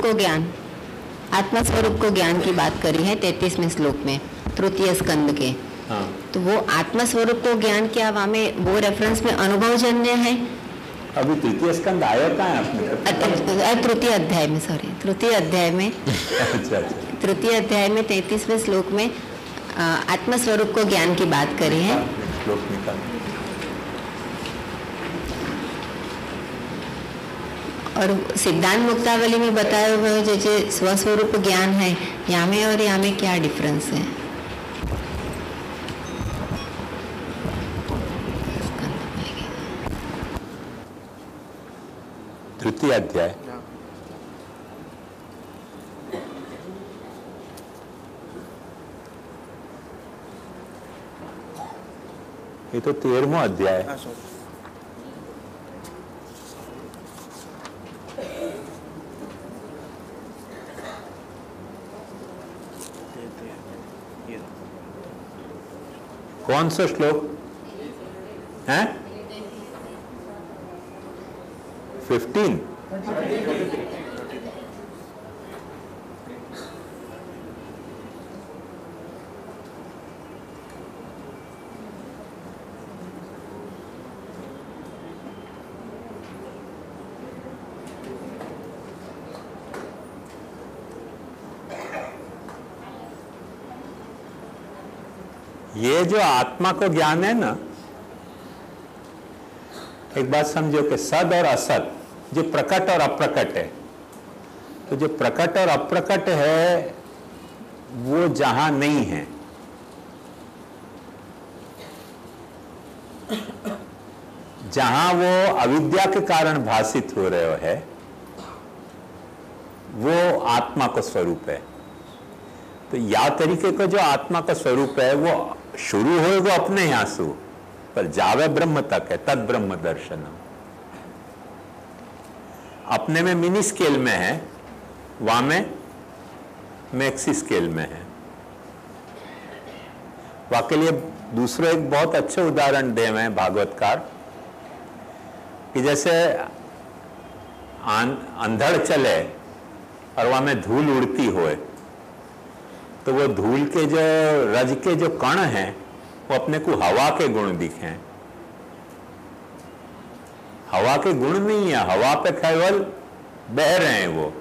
को ज्ञान। आत्मा स्वरूप को ज्ञान की बात करी है तैतीसवें श्लोक में तृतीय स्कंद के। हाँ। तो वो आत्मा स्वरूप को ज्ञान क्या में वो रेफरेंस में अनुभव जन्य है। अभी तृतीय स्कंद आया कहाँ है आपने तृतीय अध्याय में सॉरी तृतीय अध्याय में। अच्छा अच्छा। तृतीय अध्याय में तैतीसवें श्लोक में अ, आत्मा स्वरूप को ज्ञान की बात करी है। श्लोक निकाल। और सिद्धांत मुक्तावली में बताया हुआ है जैसे स्वस्वरूप ज्ञान है यहाँ में और यहाँ में क्या डिफरेंस है? तृतीय अध्याय। ये तो तेरहवा अध्याय है। कौन सा श्लोक? है? फिफ्टीन ये जो आत्मा को ज्ञान है ना, एक बात समझो कि सद और असत जो प्रकट और अप्रकट है तो जो प्रकट और अप्रकट है, वो जहाँ नहीं है। जहाँ वो अविद्या के कारण भाषित हो रहे है, वो आत्मा का स्वरूप है। तो या तरीके का जो आत्मा का स्वरूप है, वो शुरू हो अपने यहाँ से पर जावे ब्रह्म तक है, तद ब्रह्म दर्शनम। अपने में मिनी स्केल में है वहाँ में मैक्सी स्केल में है। के लिए दूसरा एक बहुत अच्छे उदाहरण दे मैं भागवतकार, कि जैसे अंधड़ चले और वहाँ में धूल उड़ती होए तो वो धूल के जो रज के जो कण हैं, वो अपने को हवा के गुण दिखे। हवा के गुण नहीं है, हवा पे केवल बह रहे हैं वो।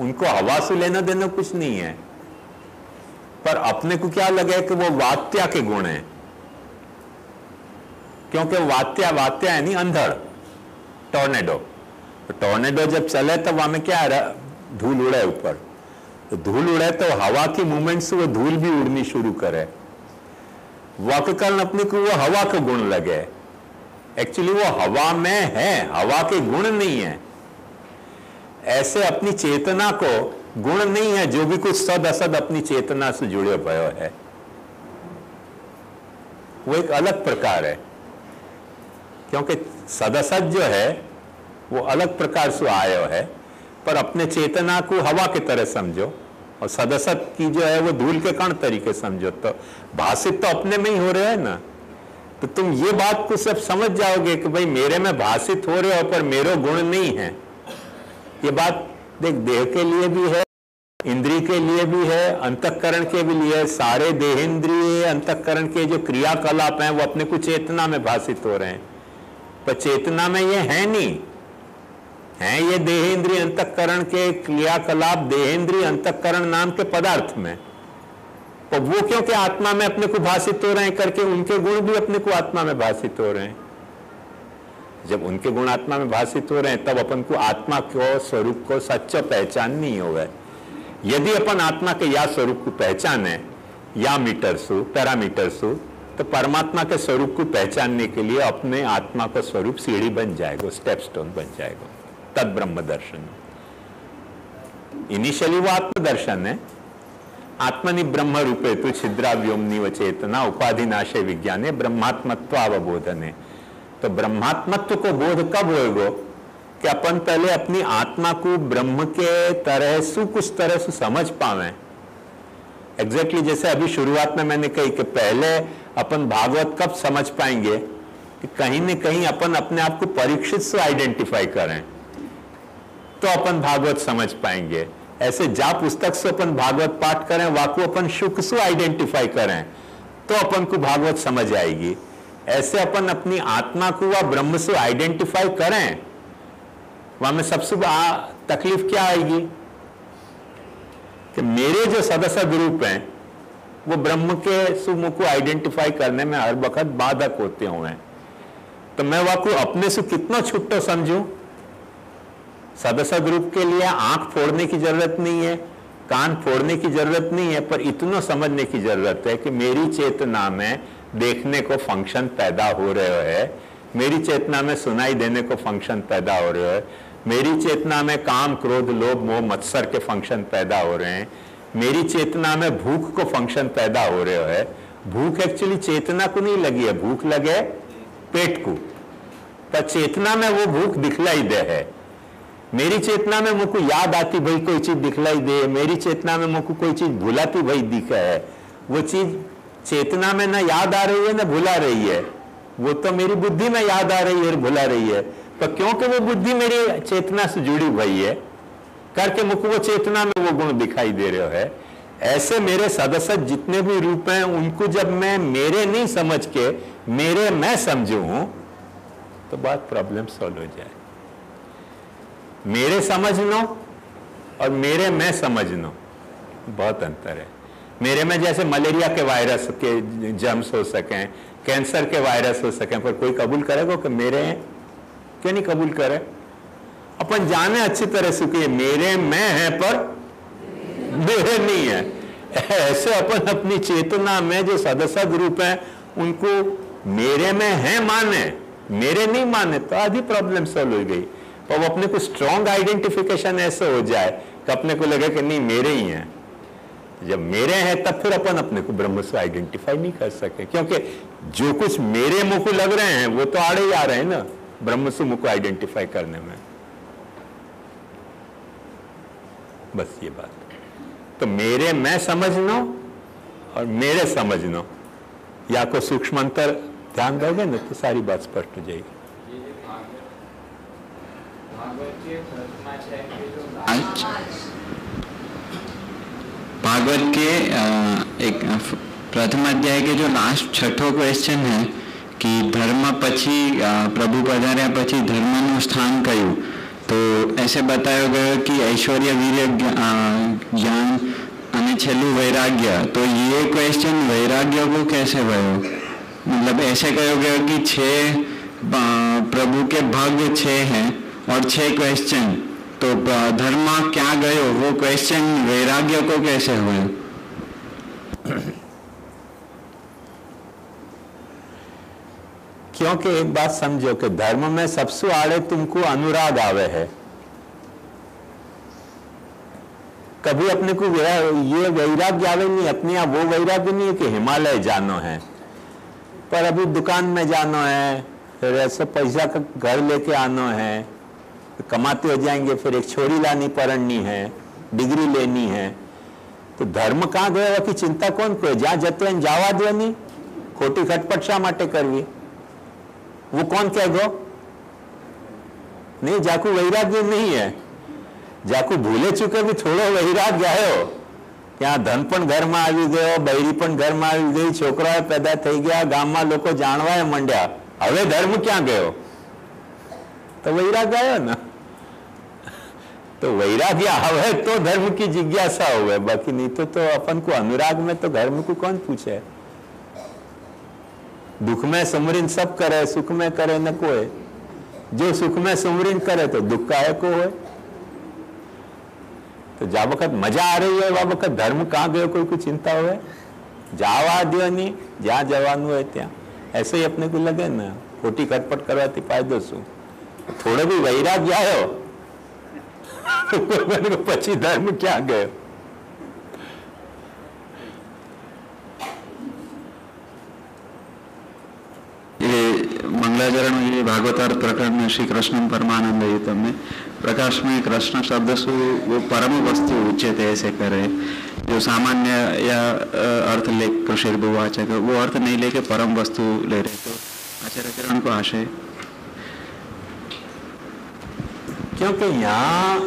उनको हवा से लेना देना कुछ नहीं है। पर अपने को क्या लगे कि वो वात्या के गुण हैं? क्योंकि वात्या वात्या है नहीं अंधड़, टॉर्नेडो। तो टॉर्नेडो जब चले तो वहाँ में क्या धूल उड़े ऊपर। तो धूल उड़े तो हवा की मूवमेंट से वो धूल भी उड़नी शुरू करे। वह के कारण अपने को वो हवा के गुण लगे। एक्चुअली वो हवा में है, हवा के गुण नहीं है। ऐसे अपनी चेतना को गुण नहीं है, जो भी कुछ सद असद अपनी चेतना से जुड़े भयो है। वो एक अलग प्रकार है। क्योंकि सदसद जो है, वो अलग प्रकार से आयो है। पर अपने चेतना को हवा की तरह समझो और सदसत की जो है वो धूल के कण तरीके समझो। तो भाषित तो अपने में ही हो रहे हैं ना। तो तुम ये बात को सब समझ जाओगे कि भाई मेरे में भाषित हो रहे हो पर मेरो गुण नहीं है। ये बात देख, देह के लिए भी है इंद्री के लिए भी है, अंतकरण के भी लिए सारे देहेंद्रिय अंतकरण के जो क्रियाकलाप हैं वो अपने को चेतना में भाषित हो रहे हैं। पर चेतना में ये है नहीं। हैं ये देहेंद्रीय अंतकरण के क्रियाकलाप, देहेंद्रीय अंतकरण नाम के पदार्थ में। तो वो क्योंकि आत्मा में अपने को भाषित हो रहे हैं करके उनके गुण भी अपने को आत्मा में भाषित हो रहे हैं। जब उनके गुण आत्मा में भाषित हो रहे हैं, तब अपन को आत्मा को, स्वरूप को सच्चा पहचान नहीं हो गए यदि अपन आत्मा के या स्वरूप को पहचाने, या मीटर सु पैरामीटर सु तो परमात्मा के स्वरूप को पहचानने के लिए अपने आत्मा का स्वरूप सीढ़ी बन जाएगा, स्टेप स्टोन बन जाएगा। तद ब्रह्म दर्शन। इनिशियली वो आत्मदर्शन है। आत्मनि ब्रह्म रूपे तु छिद्रा व चेतना उपाधि नाशे विज्ञाने ब्रह्मात्मत्व अवबोधने। तो ब्रह्मात्मत्व को बोध कब होएगो? कि अपन पहले अपनी आत्मा को ब्रह्म के तरह से कुछ तरह से समझ पावे। एग्जैक्टली जैसे अभी शुरुआत में मैंने कही कि पहले अपन भागवत कब समझ पाएँगे कि कहीं न कहीं अपन अपने आप को परीक्षित से आइडेंटिफाई करें। तो अपन भागवत समझ पाएँगे। ऐसे जा पुस्तक से अपन भागवत पाठ करें वाकु अपन सुख से आइडेंटिफाई करें तो अपन को भागवत समझ आएगी। ऐसे अपन अपनी आत्मा को व ब्रह्म से आइडेंटिफाई करें, वहाँ में सबसे तकलीफ़ क्या आएगी? कि मेरे जो सदस्य ग्रुप हैं, वो ब्रह्म के सुख को आइडेंटिफाई करने में हर वक्त बाधक होते हुए तो मैं वाकू अपने से कितना छुट्टो समझू? सदस्य ग्रुप के लिए आँख फोड़ने की ज़रूरत नहीं है, कान फोड़ने की ज़रूरत नहीं है, पर इतना समझने की ज़रूरत है कि मेरी चेतना में देखने को फ़ंक्शन पैदा हो रहे है। मेरी चेतना में सुनाई देने को फ़ंक्शन पैदा हो रहे है। मेरी चेतना में काम, क्रोध, लोभ, मोह, मत्सर के फ़ंक्शन पैदा हो रहे हैं। मेरी चेतना में भूख को फ़ंक्शन पैदा हो रहे है। भूख एक्चुअली चेतना को नहीं लगी है, भूख लगे पेट को। पर चेतना में वो भूख दिखलाई दे है। मेरी चेतना में मुझको याद आती, भाई, कोई चीज़ दिखलाई दे। मेरी चेतना में मुझको कोई चीज़ भुलाती भाई दिखे है। वो चीज़ चेतना में ना याद आ रही है, ना भुला रही है। वो तो मेरी बुद्धि में याद आ रही है और भुला रही है। पर क्योंकि वो बुद्धि मेरी चेतना से जुड़ी हुई है, करके मुझको वो चेतना में वो गुण दिखाई दे रहे है। ऐसे मेरे सदस्य जितने भी रूप हैं, उनको जब मैं मेरे नहीं समझ के, मेरे मैं समझू तो बात प्रॉब्लम सॉल्व हो जाए। मेरे समझ लो और मेरे मैं लो। बहुत अंतर है। मेरे में जैसे मलेरिया के वायरस के जर्म्स हो सकें, कैंसर के वायरस हो सकें, पर कोई कबूल करेगा कि मेरे हैं? क्यों नहीं कबूल करे? अपन जाने अच्छी तरह से कि मेरे मैं है, पर मेरे नहीं है। ऐसे अपन अपनी चेतना में जो सदस्य ग्रुप है, उनको मेरे में है माने, मेरे नहीं माने तो आधी प्रॉब्लम सॉल्व हो गई। और अपने को स्ट्रॉन्ग आइडेंटिफिकेशन ऐसे हो जाए कि अपने को लगे कि नहीं, मेरे ही हैं। जब मेरे हैं, तब फिर अपन अपने को ब्रह्म से आइडेंटिफाई नहीं कर सके। क्योंकि जो कुछ मेरे मुँह को लग रहे हैं, वो तो आड़े ही आ रहे हैं ना, ब्रह्म से मुँह को आइडेंटिफाई करने में। बस ये बात। तो मेरे मैं समझना और मेरे समझना, या को सूक्ष्म अंतर? ध्यान दोगे ना तो सारी बात स्पष्ट हो जाएगी। भागवत के एक પ્રથમ અધ્યાય કે જો લાસ્ટ છઠ્ઠો ક્વેશ્ચન હે કે ધર્મ પછી પ્રભુ પધાર્યા પછી ધર્મનું સ્થાન કયું તો ऐसे बताया गया कि ऐश्वर्य वीर्य ज्ञान અને છેલ્લું વૈરાગ્ય તો ये क्वेश्चन वैराग्य को कैसे भयो मतलब ऐसे कहो गया कि छह प्रभु के भग छह हैं और छह क्वेश्चन तो धर्म क्या गयो? वो क्वेश्चन वैराग्य को कैसे हुए? क्योंकि एक बात समझो कि धर्म में सबसे आड़े तुमको अनुराग आवे है। कभी अपने को ये वैराग्य आवे नहीं, अपने आप वो वैराग्य नहीं है कि हिमालय जानो है। पर अभी दुकान में जानो है, फिर ऐसे पैसा का घर लेके आना है। कमाते हो जाएंगे फिर एक छोरी लानी पढ़नी है डिग्री लेनी है तो धर्म कहाँ गया की चिंता कौन को जहाँ जते जावा दो नहीं खोटी खटपट शा माटे करवी वो कौन कह गो नहीं जाकू वैराग्य नहीं है જાકુ ભૂલે ચૂકે બી થોડો વૈરાગ ગયો ત્યાં ધન પણ ઘરમાં આવી ગયો બૈરી પણ ઘરમાં આવી ગઈ છોકરાઓ પેદા થઈ ગયા ગામમાં લોકો જાણવાય મંડ્યા હવે ધર્મ ક્યાં ગયો તો વૈરાગ ગયો ને तो वैराग्य आवे तो धर्म की जिज्ञासा हो बाकी नहीं तो तो अपन को अनुराग में तो धर्म को कौन पूछे? दुख में सुमरिन सब करे, सुख में करे न कोई जो सुख में सुमरिन करे तो दुख का है को है तो जा वक्त मज़ा आ रही है वह वक्त धर्म कहाँ गयो, कोई कोई चिंता हो जावा दियो नहीं जहाँ जवान है त्या। ऐसे ही अपने को लगे ना, खोटी खटपट करवाती फायदो शू थोड़े भी वैराग्य आयो પછી ધર્મ ક્યાં ગયો ये मंगलाचरण ये भागवतार प्रकरण में श्री कृष्ण परमानंद युत में प्रकाश में कृष्ण शब्द से वो परम वस्तु उच्चते ऐसे करे जो सामान्य या अर्थ ले कृषि बहुवाचक वो अर्थ नहीं लेके परम वस्तु ले रहे तो आचार्य किरण को आशय क्योंकि यहां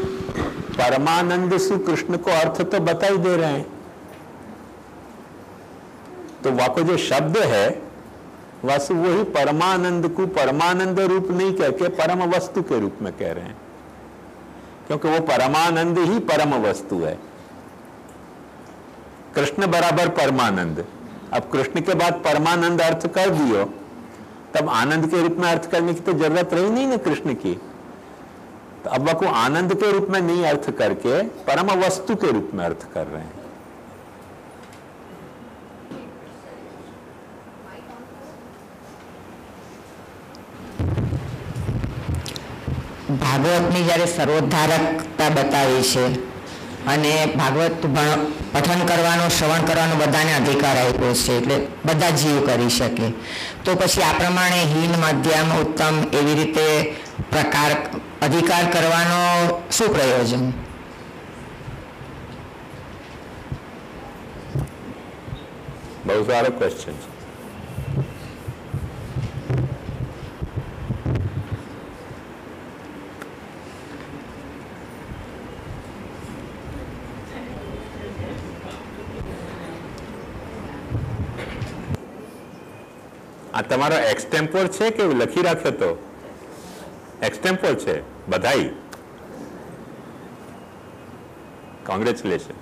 परमानंद सु कृष्ण को अर्थ तो बता ही दे रहे हैं। तो वहाँ जो शब्द है, वसु वही परमानंद को परमानंद रूप नहीं कह के परम वस्तु के रूप में कह रहे हैं। क्योंकि वो परमानंद ही परम वस्तु है। कृष्ण बराबर परमानंद। अब कृष्ण के बाद परमानंद अर्थ कर दियो, तब आनंद के रूप में अर्थ करने की तो ज़रूरत रही नहीं ना कृष्ण की। तो अब वह को आनंद के रूप में नहीं अर्थ करके परम वस्तु के रूप में अर्थ कर रहे हैं ભાગવતની જ્યારે સર્વોદ્ધારકતા બતાવી છે અને ભાગવત ભણ- પઠન કરવાનો શ્રવણ કરવાનો બધાને અધિકાર આપ્યો છે એટલે બધા જીવ કરી શકે તો પછી આ પ્રમાણે હીન મધ્યમ ઉત્તમ એવી રીતે પ્રકાર અધિકાર કરવાનો શું પ્રયોજન? બહુ સારો ક્વેશ્ચન છે. આ તમારો એક્સટેમ્પોર છે કે લખી રાખ્યો તો? એક્સટેમ્પોર છે બધાઈ કોંગ્રેચ્યુલેશન.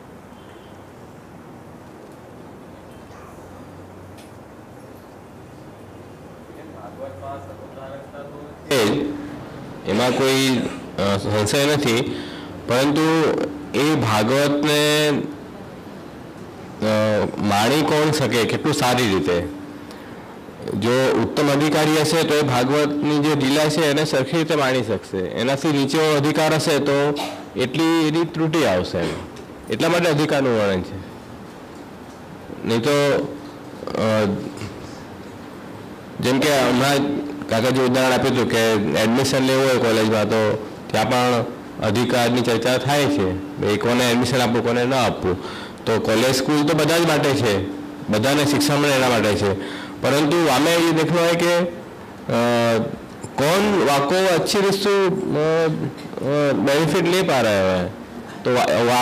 એમાં કોઈ સંશય નથી, પરંતુ એ ભાગવતને માણી કોણ શકે? કેટલું સારી રીતે? જો ઉત્તમ અધિકારી હશે તો એ ભાગવતની જે લીલા છે એને સરખી રીતે માણી શકશે. એનાથી નીચેનો અધિકાર હશે તો એટલી એની ત્રુટિ આવશે એટલા માટે અધિકારનું વર્ણન છે. નહીં તો જેમ કે હમણાં કાકાજી ઉદાહરણ આપ્યું હતું કે એડમિશન લેવું હોય કોલેજમાં તો ત્યાં પણ અધિકારની ચર્ચા થાય છે. એ કોને એડમિશન આપવું, કોને ન આપવું. તો કોલેજ સ્કૂલ તો બધા જ માટે છે. બધાને શિક્ષણ મળે એના માટે છે. परंतु हमें ये देखना है कि कौन वाको अच्छी रिश्तु बेनिफिट ले पा रहा है? तो वा, वा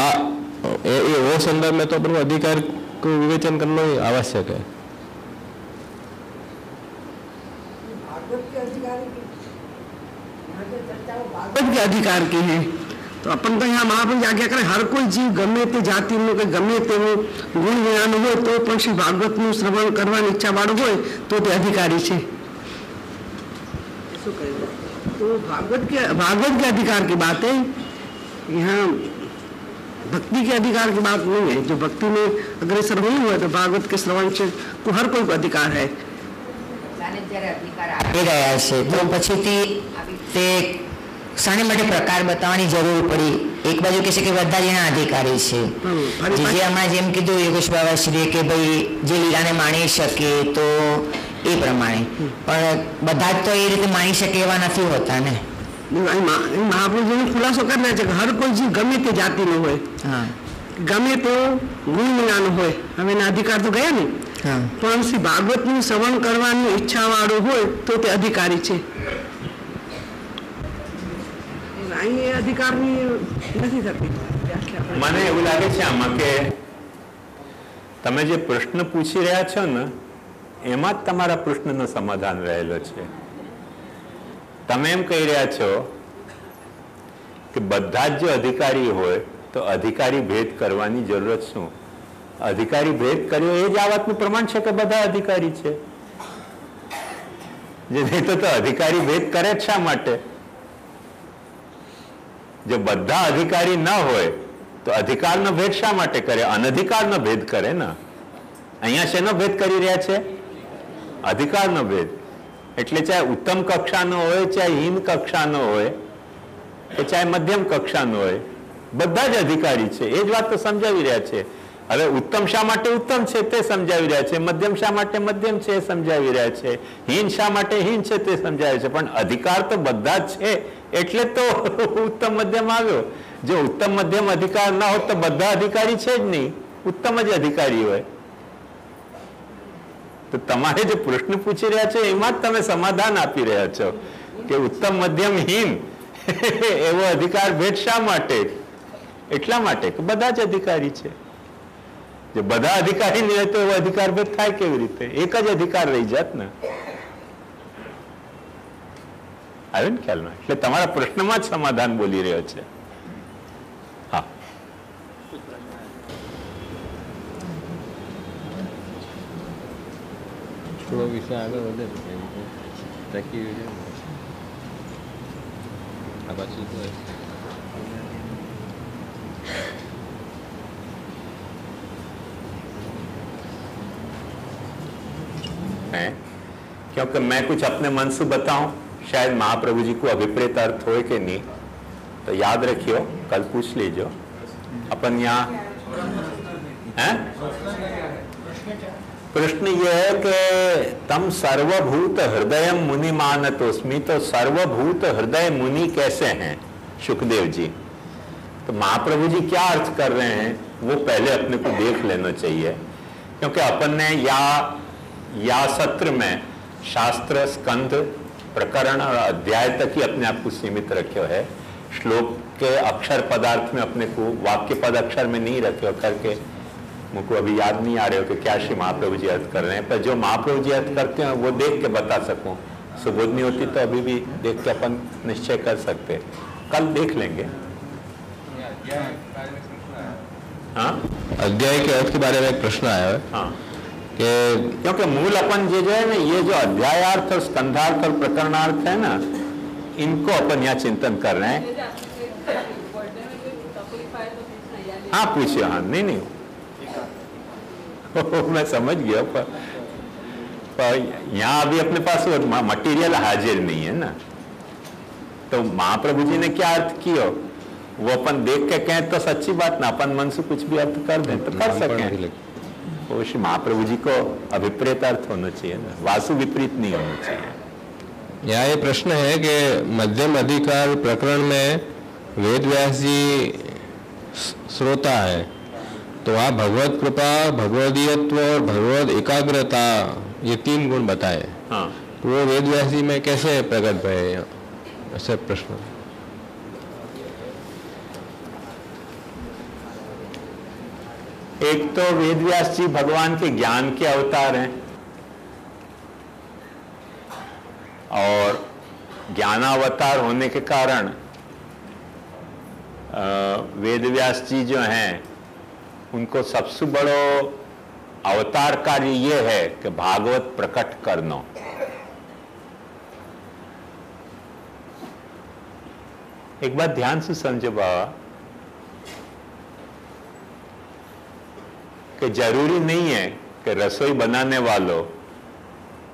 ये, ये वो संदर्भ में तो अपन को अधिकार को विवेचन करना ही आवश्यक है। भागवत के अधिकार की है। તો अपन તો અહીંયા મહાપ્રભુ આજ્ઞા કરે હર કોઈ જીવ ગમે તે જાતિનું કે ગમે તેવું ગુણ જ્ઞાન હોય તો પણ શ્રી ભાગવતનું શ્રવણ કરવાની ઈચ્છા વાળું હોય તો તે અધિકારી છે શું કહ્યું? તો भागवत के भागवत के अधिकार की बात है यहाँ भक्ति के अधिकार की बात नहीं है जो भक्ति में अग्रसर हुई हुआ तो भागवत के श्रवण से तो हर कोई को अधिकार है આપી રહ્યા છે તો પછીથી તે શાને માટે પ્રકાર બતાવવાની જરૂર પડી. એક બાજુ કહે છે કે બધા જ એના અધિકારી છે જે હમણાં જેમ કીધું યોગેશ બાબાશ્રીએ કે ભાઈ જે લીલાને માણી શકે તો એ પ્રમાણે. પણ બધા જ તો એ રીતે માણી શકે એવા નથી હોતા ને. મહાપ્રભુજીનો ખુલાસો કરી રહ્યા છે કે હર કોઈ જીવ ગમે તે જાતિનો હોય. હા. ગમે તેવો ગુણ હોય. હવે એના અધિકાર તો ગયા ને પણ શ્રી ભાગવતનું શ્રવણ કરવાની ઈચ્છા વાળો હોય તો તે અધિકારી છે. અહીં અધિકારની નથી થતી. મને એવું લાગે છે આમાં કે તમે જે પ્રશ્ન પૂછી રહ્યા છો ને, એમાં જ તમારા પ્રશ્નનો સમાધાન રહેલો છે. તમે એમ કહી રહ્યા છો કે બધા જ જો અધિકારી હોય, તો અધિકારી ભેદ કરવાની જરૂરત શું? અધિકારી ભેદ કર્યો એ જ આ વાતનું પ્રમાણ છે કે બધા અધિકારી છે? જે નહીં તો અધિકારી ભેદ કરે જ શા માટે? જો બધા અધિકારી ન હોય, તો અધિકારનો ભેદ શા માટે કરે? અનધિકારનો ભેદ કરે ને. અહીંયા શેનો ભેદ કરી રહ્યા છે? અધિકારનો ભેદ. એટલે ચાહે ઉત્તમ કક્ષાનો હોય, ચાહે હીન કક્ષાનો હોય, કે ચાહે મધ્યમ કક્ષાનો હોય, બધા જ અધિકારી છે. એ જ વાત તો સમજાવી રહ્યા છે. હવે ઉત્તમ શા માટે ઉત્તમ છે તે સમજાવી રહ્યા છે. મધ્યમ શા માટે મધ્યમ છે એ સમજાવી રહ્યા છે. હીન શા માટે હીન છે તે સમજાવે છે. પણ અધિકાર તો બધા જ છે. એટલે તો ઉત્તમ મધ્યમ આવ્યો. જો ઉત્તમ મધ્યમ અધિકાર ના હોત તો બધા અધિકારી છે જ નહીં. ઉત્તમ જ અધિકારી હોય. તો તમારે જે પ્રશ્ન પૂછી રહ્યા છો એમાં જ તમે સમાધાન આપી રહ્યા છો કે ઉત્તમ મધ્યમ એવો અધિકાર ભેટ શા માટે? એટલા માટે કે બધા જ અધિકારી છે. જે બધા અધિકારી નહીં તો એવો અધિકાર ભેદ થાય કેવી રીતે? એક જ અધિકાર રહી જાત ને. આવ્યું ને ખ્યાલમાં એટલે તમારા પ્રશ્નમાં જ સમાધાન બોલી રહ્યો છે હા થોડો વિષય આગળ વધે તો કેમ કે ટકી રહ્યો છે. આ પાછું તો हैं क्योंकि मैं कुछ अपने मन से बताऊं शायद महाप्रभु जी को अभिप्रेत अर्थ हो कि नहीं तो याद रखियो, कल पूछ लीजिए अपन यहाँ, हैं? प्रश्न ये है कि तम सर्वभूत हृदय मुनि मानतोस्मी तो सर्वभूत हृदय मुनि कैसे हैं सुखदेव जी? तो महाप्रभु जी क्या अर्थ कर रहे हैं, वो पहले अपने को देख लेना चाहिए। क्योंकि अपन ने या या सत्र में शास्त्र स्कंध प्रकरण और अध्याय तक ही अपने आप को सीमित रखे है। श्लोक के अक्षर पदार्थ में अपने को वाक्य पद अक्षर में नहीं रखे हो करके मुझको अभी याद नहीं आ रहे हो कि क्या श्री महाप्रभु जी अर्थ कर रहे हैं। पर जो महाप्रभु जी अर्थ करते हैं वो देख के बता सकूँ। सुबोध नहीं होती तो अभी भी देख के अपन निश्चय कर सकते कल देख लेंगे। हाँ अध्याय के अर्थ के बारे में एक प्रश्न आया है। हाँ। कि क्योंकि मूल अपन ये जो है ना ये जो अध्यायार्थ और स्कंधार्थ और प्रकरणार्थ है ना इनको अपन यहाँ चिंतन कर रहे हैं। हाँ पूछिए हाँ नहीं नहीं। मैं समझ गया पर, पर यहाँ अभी अपने पास मटेरियल हाजिर नहीं है ना। तो महाप्रभु जी ने क्या अर्थ किया? वो अपन देख के कहें तो सच्ची बात ना अपन मन से कुछ भी अर्थ कर दें तो कर सकें। वो श्री महाप्रभु जी को अभिप्रेत अर्थ होना चाहिए ना वासु विपरीत नहीं होना चाहिए। यहाँ ये प्रश्न है कि मध्यम अधिकार प्रकरण में वेद व्यास जी श्रोता है। तो वहाँ भगवत कृपा भगवदीयत्व और भगवत एकाग्रता ये तीन गुण बताए। हाँ। तो वो वेद व्यास जी में कैसे प्रकट भय ऐसे प्रश्न। एक तो वेद व्यास जी भगवान के ज्ञान के अवतार हैं और ज्ञानावतार होने के कारण वेद व्यास जी जो हैं, उनको सबसे बड़ो अवतार कार्य ये है कि भागवत प्रकट करना। एक बात ध्यान से समझो बाबा कि ज़रूरी नहीं है कि रसोई बनाने वालों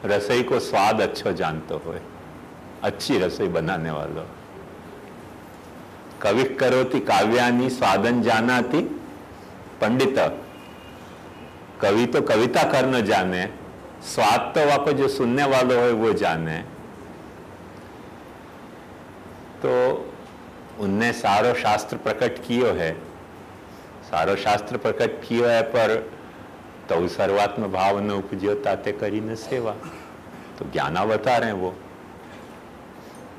रसोई को स्वाद अच्छा जानते हो अच्छी रसोई बनाने वालों। कवि करोति काव्यानी स्वादन जाना थी पंडित, कवि तो कविता करना जाने, स्वाद तो वाको जो सुनने वालों है वो जाने। तो उनने सारो शास्त्र प्रकट कियो है સારો શાસ્ત્ર પ્રકટ કિયો હે પર તો સર્વાત્મ ભાવ ન ઉપજ્યો તાતે કરીને सेवा तो ज्ञानावतार हैं वो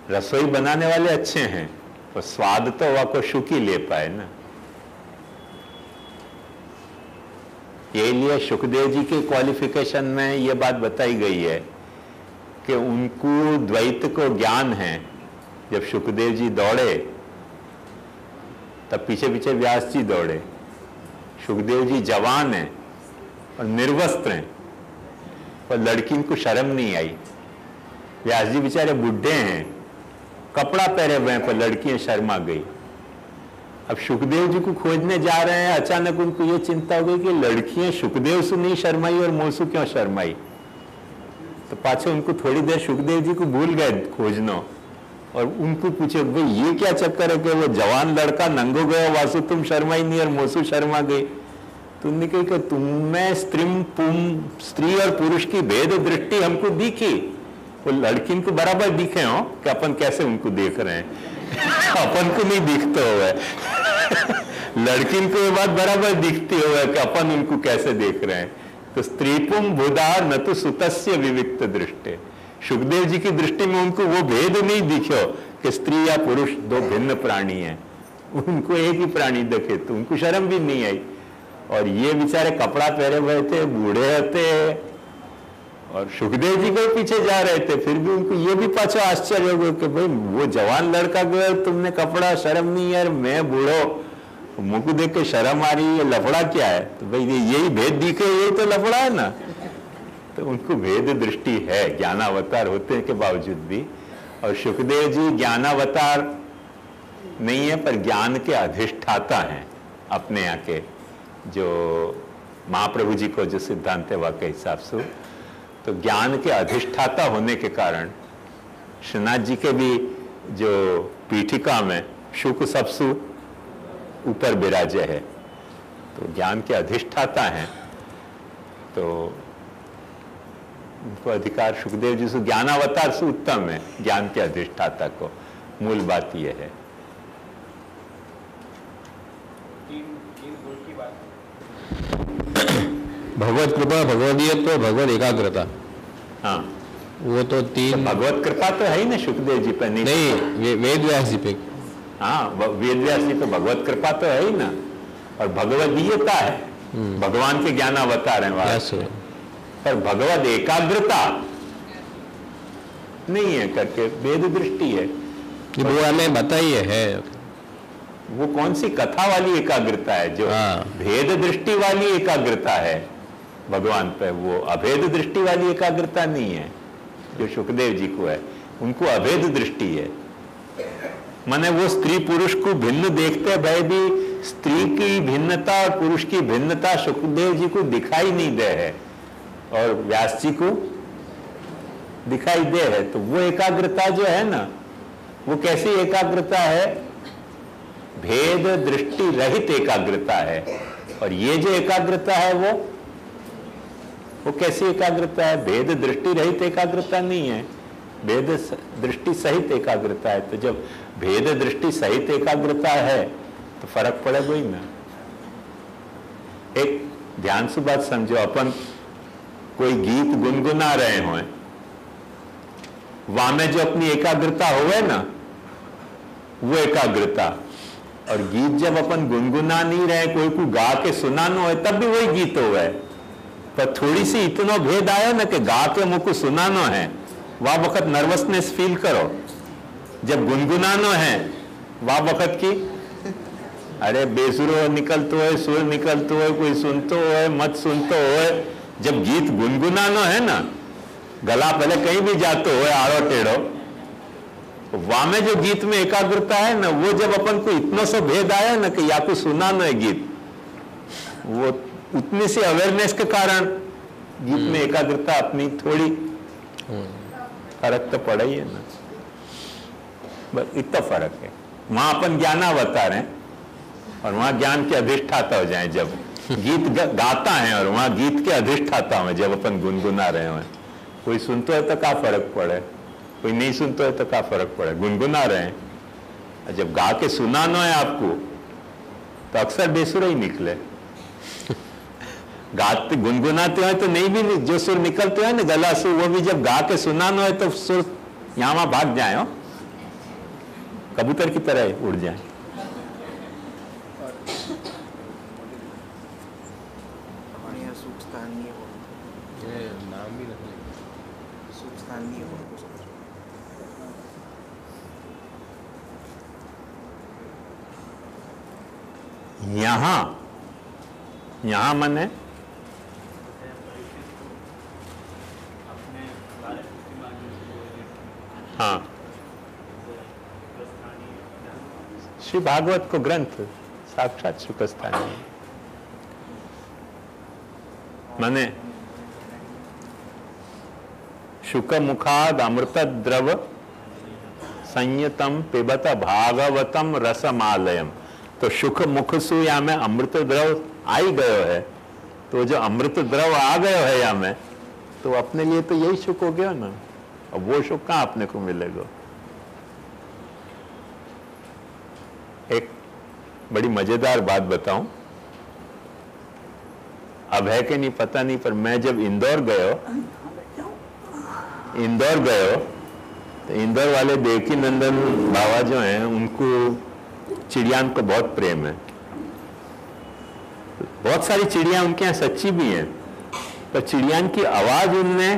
रसोई बनाने वाले अच्छे हैं पर स्वाद तो वह को शुकी ले पाए ना ये लिए सुखदेव जी के क्वालिफिकेशन में ये बात बताई गई है कि उनको द्वैत को ज्ञान है जब सुखदेव जी दौड़े तब पीछे पीछे व्यास जी दौड़े सुखदेव जी जवान हैं और निर्वस्त्र हैं, पर लड़की को शर्म नहीं आई। व्यास जी बेचारे बुढ़े हैं, कपड़ा पहने हुए हैं, पर लड़कियाँ शर्मा गई। अब सुखदेव जी को खोजने जा रहे हैं, अचानक उनको ये चिंता हो गई कि लड़कियाँ सुखदेव से नहीं शर्माई और मोसू क्यों शर्माई? तो पाछे उनको थोड़ी देर सुखदेव जी को भूल गए खोजना। और उनको पूछे, भाई, ये क्या चक्कर है कि वो जवान लड़का नंगो गया, वासु तुम शर्मा ही नहीं और मोसू शर्मा गई? तुमने कही कि तुम्हें स्त्री पुम स्त्री और पुरुष की भेद दृष्टि हमको दिखी। वो लड़की को बराबर दिखे, हो, कि अपन कैसे उनको देख रहे हैं? अपन को नहीं दिखते हुए लड़की को ये बात बराबर दिखती हुए कि अपन उनको कैसे देख रहे हैं? तो स्त्री पुम बुधा न तो सुतस्य विविक्त दृष्टि। सुखदेव जी की दृष्टि में उनको वो भेद नहीं दिखो कि स्त्री या पुरुष दो भिन्न प्राणी हैं। उनको एक ही प्राणी देखे तो उनको शर्म भी नहीं आई। और ये बेचारे कपड़ा पहरे हुए थे, बूढ़े होते और सुखदेव जी को पीछे जा रहे थे, फिर भी उनको ये भी पाछो आश्चर्य हो गया कि भाई, वो जवान लड़का गया, तुमने कपड़ा, शर्म नहीं यार, मैं बूढ़ो। मुँह को देख के शर्म आ रही है, लफड़ा क्या है? तो भाई यही भेद दिखे, यही तो लफड़ा है ना। तो उनको भेद दृष्टि है, ज्ञानावतार होते के बावजूद भी। और सुखदेव जी ज्ञानावतार नहीं है, पर ज्ञान के अधिष्ठाता हैं अपने यहाँ के जो महाप्रभु जी को जो सिद्धांत है के हिसाब से। तो ज्ञान के अधिष्ठाता होने के कारण श्रीनाथ जी के भी जो पीठिका में शुक सबसु ऊपर विराजे है। तो ज्ञान के अधिष्ठाता हैं। तो उनको अधिकार सुखदेव जी से ज्ञानावतार से उत्तम है ज्ञान के अधिष्ठाता को। मूल बात यह है। भगवत कृपा भगवदीयत्व भगवत एकाग्रता। हाँ। वो तो तीन तो भगवत कृपा तो है ही ना सुखदेव जी पर नहीं नहीं वे- वेद व्यास जी पे। हाँ वेद व्यास जी तो भगवत कृपा तो है ही ना। और भगवदीयता है। भगवान के ज्ञान अवतार है वहाँ। है। पर भगवत एकाग्रता नहीं है करके वेद दृष्टि है। वो हमें बताइए है। वो कौन सी कथा वाली एकाग्रता है जो हाँ। भेद दृष्टि वाली एकाग्रता है? भगवान पे वो अभेद दृष्टि वाली एकाग्रता नहीं है जो सुखदेव जी को है। उनको अभेद दृष्टि है। माने वो स्त्री पुरुष को भिन्न देखते भय भी। स्त्री की भिन्नता और पुरुष की भिन्नता सुखदेव जी को दिखाई नहीं दे है। और व्यास जी को दिखाई दे है। तो वो एकाग्रता जो है ना, वो कैसी एकाग्रता है? भेद दृष्टि रहित एकाग्रता है। और ये जो एकाग्रता है वो वो कैसी एकाग्रता है? भेद दृष्टि रहित एकाग्रता नहीं है। भेद दृष्टि सहित एकाग्रता है। तो जब भेद दृष्टि सहित एकाग्रता है तो फ़र्क पड़ेगा ही ना। एक ध्यान से बात समझो। अपन कोई गीत गुनगुना रहे हो। वहाँ में जो अपनी एकाग्रता होवे ना, वो एकाग्रता। और गीत जब अपन गुनगुना नहीं रहे, कोई को गा के सुनानो है तब भी वही गीत हो गए पर थोड़ी सी इतना भेद आया ना कि गा के मुझको सुनानो है, वह वक्त नर्वसनेस फील करो। जब गुनगुनानो है, वह वक्त की, अरे बेसुरो निकलतो है, सुर निकलते है, कोई सुनते है, मत सुनते है जब गीत गुनगुनानो है ना गला पहले कहीं भी जाते हो आड़ो टेढ़ो वहाँ में जो गीत में एकाग्रता है ना वो जब अपन को इतना सो भेद आया ना कि या को सुना ना है गीत वो उतनी सी अवेयरनेस के कारण गीत में एकाग्रता अपनी थोड़ी फ़र्क तो पड़ा ही है ना। बस इतना फ़र्क है। वहाँ अपन ज्ञानावतार हैं और वहाँ ज्ञान के अधिष्ठाता हो जाए जब। गीत गाता है और वहाँ गीत के अधिष्ठाता में, जब अपन गुनगुना रहे हैं। कोई सुनते है तो क्या फ़र्क पड़े? कोई नहीं सुनते है तो क्या फ़र्क पड़े? गुनगुना रहे हैं। जब गा के सुनाना है आपको तो अक्सर बेसुर ही निकले। गाते, गुनगुनाते हैं तो नहीं भी जो सुर निकलते हैं ना, गला सुर, वो भी जब गा के सुनाना है तो सुर यहाँ वहाँ भाग जाए, हो। कबूतर की तरह उड़ जाए हमारे यहाँ सूख स्थान नहीं है वो नाम भी नहीं सूख स्थान नहीं है वो यहाँ यहाँ मन है? हाँ। श्री भागवत को ग्रंथ, साक्षात सुख स्थानीय है। शुक मुखाद अमृत द्रव संयतम पिबत भागवतम रसमालयम। तो सुख मुख सुया में अमृत द्रव आ ही गयो है तो जो अमृत द्रव आ गयो है या में तो अपने लिए तो यही सुख हो गया ना। अब वो सुख कहाँ अपने को मिलेगा? एक बड़ी मज़ेदार बात बताऊँ। अब है कि नहीं पता नहीं, पर मैं जब इंदौर गयो इंदौर गयो तो इंदौर वाले देवकी नंदन बाबा जो हैं, उनको चिड़ियान को बहुत प्रेम है। बहुत सारी चिड़िया उनके यहाँ सच्ची भी हैं। पर चिड़ियान की आवाज़ उनने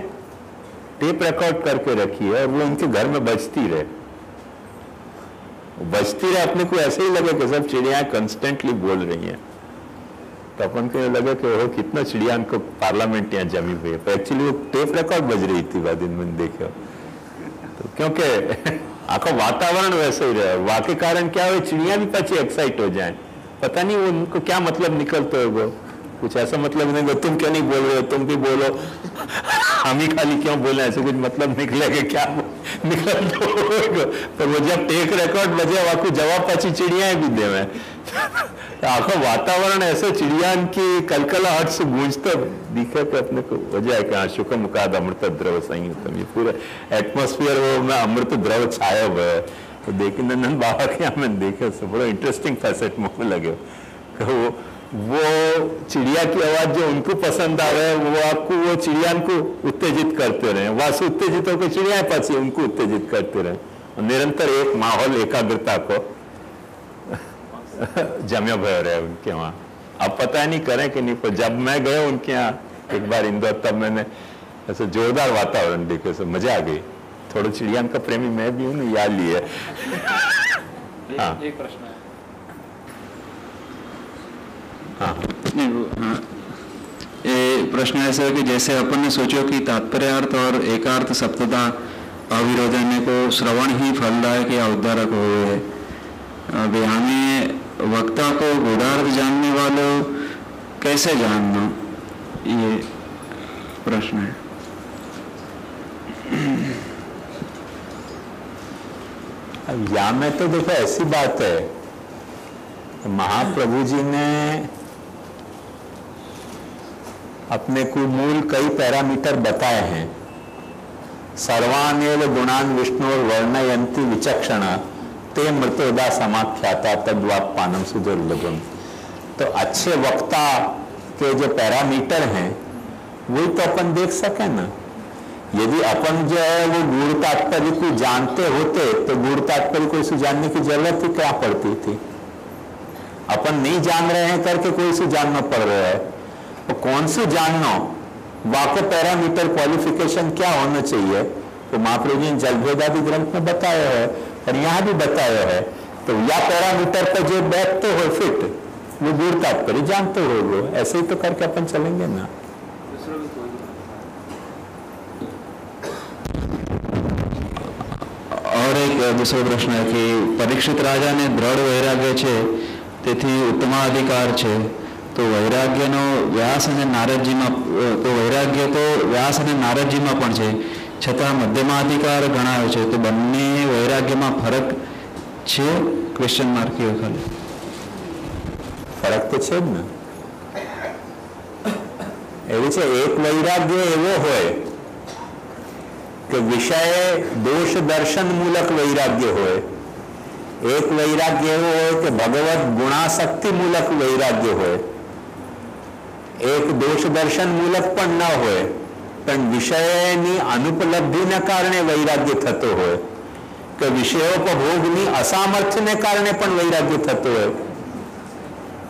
टेप रिकॉर्ड करके रखी है और वो उनके घर में बजती रहे। बजती रहे, अपने को ऐसे ही लगे कि सब चिड़िया कंस्टेंटली बोल रही हैं। तो अपन को लगा कि वो कितना चिड़िया को पार्लियामेंट यहाँ जमी हुई है। पर एक्चुअली वो टेप रिकॉर्ड बज रही थी वह दिन में देखे। तो क्योंकि आखो वातावरण वैसे ही रहे। वाके कारण क्या हो चिड़िया भी पची एक्साइट हो जाए। पता नहीं वो उनको क्या मतलब निकलते हो वो। कुछ ऐसा मतलब नहीं तुम क्यों नहीं बोल रहे हो, तुम भी बोलो। हम ही खाली क्यों बोले, ऐसे कुछ मतलब निकलेगा क्या निकल तो पर वो जब टेक रिकॉर्ड बजे वहाँ को जवाब पची चिड़िया भी दे में वातावरण ऐसे चिड़िया की कलकला हट से गूंजता दिखे कि अपने को वजह है कि हाँ शुक्र मुकाद अमृत द्रव संयुतम ये पूरा एटमोस्फियर वो में अमृत द्रव छाया हुआ है। तो देखिए नंदन बाबा के यहाँ मैंने देखे उससे बड़ा इंटरेस्टिंग फैसेट मुझे लगे वो वो चिड़िया की आवाज़ जो उनको पसंद आ रहा है, वो आपको, वो चिड़िया को उत्तेजित करते रहे। वहाँ से उत्तेजित होकर चिड़िया पास उनको उत्तेजित करते रहे। निरंतर एक माहौल, एकाग्रता को जमे भय रहे उनके वहाँ। अब पता नहीं करें कि नहीं, पर जब मैं गया उनके यहाँ, एक बार इंदौर, तब मैंने ऐसे जोरदार वातावरण देखे से मज़ा आ गई। थोड़ा चिड़ियान का प्रेमी मैं भी हूँ याद लिए हाँ. एक प्रश्न है. हाँ हाँ. ये प्रश्न ऐसा है कि जैसे अपन ने सोचो कि तात्पर्यार्थ और एकार्थ सप्तता अविरोधने को श्रवण ही फलदायक या उद्धारक हो है। अब हमें वक्ता को गुदार्थ जानने वालों कैसे जानना? ये प्रश्न है। अब या में तो देखो, ऐसी बात है। कि महाप्रभु जी ने अपने को मूल कई पैरामीटर बताए हैं। सर्वानेव गुणान विष्णु और वर्णयंती विचक्षण, ते मृतोदा समाख्याता तद्वापानम सुदुर्लभम। तो अच्छे वक्ता के जो पैरामीटर हैं, वही तो अपन देख सके ना। यदि अपन जो है वो गुण तात्पर्य को जानते होते तो गुण तात्पर्य को इसे जानने की ज़रूरत ही क्या पड़ती थी? अपन नहीं जान रहे हैं करके कोई से जानना पड़ रहा है। तो कौन से जानना? वाको पैरामीटर क्वालिफिकेशन क्या होना चाहिए? तो महाप्रभु जी ने जलभेदादि ग्रंथ में बताया है, और यहाँ भी बताया है। तो या पैरामीटर पर जो बैठते हो फिट, वो गुण तात्पर्य जानते हो ऐसे ही तो करके अपन चलेंगे ना। और एक दूसरो प्रश्न है कि દ્રઢ વૈરાગ્ય છે, તેથી ઉત્તમાધિકાર છે. તો વૈરાગ્યનો વ્યાસ અને નારદજીમાં, તો વૈરાગ્ય તો વ્યાસ અને નારદજીમાં પણ છે. છતાં મધ્યમાધિકાર ગણાયો છે. તો બંને વૈરાગ્યમાં ફરક છે? ક્વેશ્ચન માર્ક ખાલી. ફરક તો છે જ ને. એવું છે, એક વૈરાગ્ય એવો હોય કે વિષય દોષ દર્શન મૂલક વૈરાગ્ય હોય એક વૈરાગ્ય એવો હોય કે ભગવત ગુણાશક્તિ મૂલક વૈરાગ્ય હોય એક દોષ દર્શન મૂલક પણ ન હોય પણ વિષયની અનુપલબ્ધિને કારણે વૈરાગ્ય થતો હોય કે વિષયોપભોગની અસામર્થ્યને કારણે પણ વૈરાગ્ય થતો હોય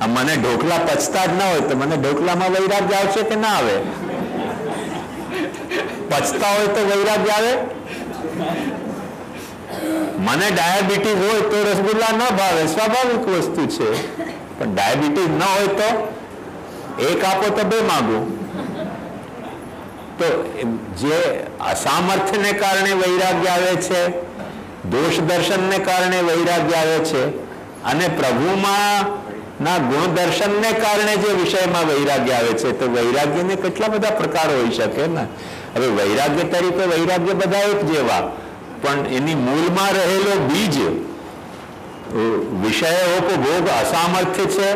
આ મને ઢોકલા પચતા જ ના હોય તો મને ઢોકલામાં વૈરાગ્ય આવશે કે ના આવે પચતા હોય તો વૈરાગ્ય આવે. મને ડાયાબિટીસ હોય તો રસગુલ્લા ન ભાવે, સ્વાભાવિક વસ્તુ છે. પણ ડાયાબિટીસ ન હોય તો એક આપો તો બે માગું. તો જે અસામર્થ્યને કારણે વૈરાગ્ય આવે છે, દોષ દર્શનને કારણે વૈરાગ્ય આવે છે, અને પ્રભુમાં ના ગુણદર્શનને કારણે જે વિષયમાં વૈરાગ્ય આવે છે, તો વૈરાગ્યને કેટલા બધા પ્રકાર હોઈ શકે ને? હવે વૈરાગ્ય તરીકે વૈરાગ્ય બધા એક જેવા, પણ એની મૂળમાં રહેલો બીજ વિષયો ભોગ અસામર્થ્ય છે,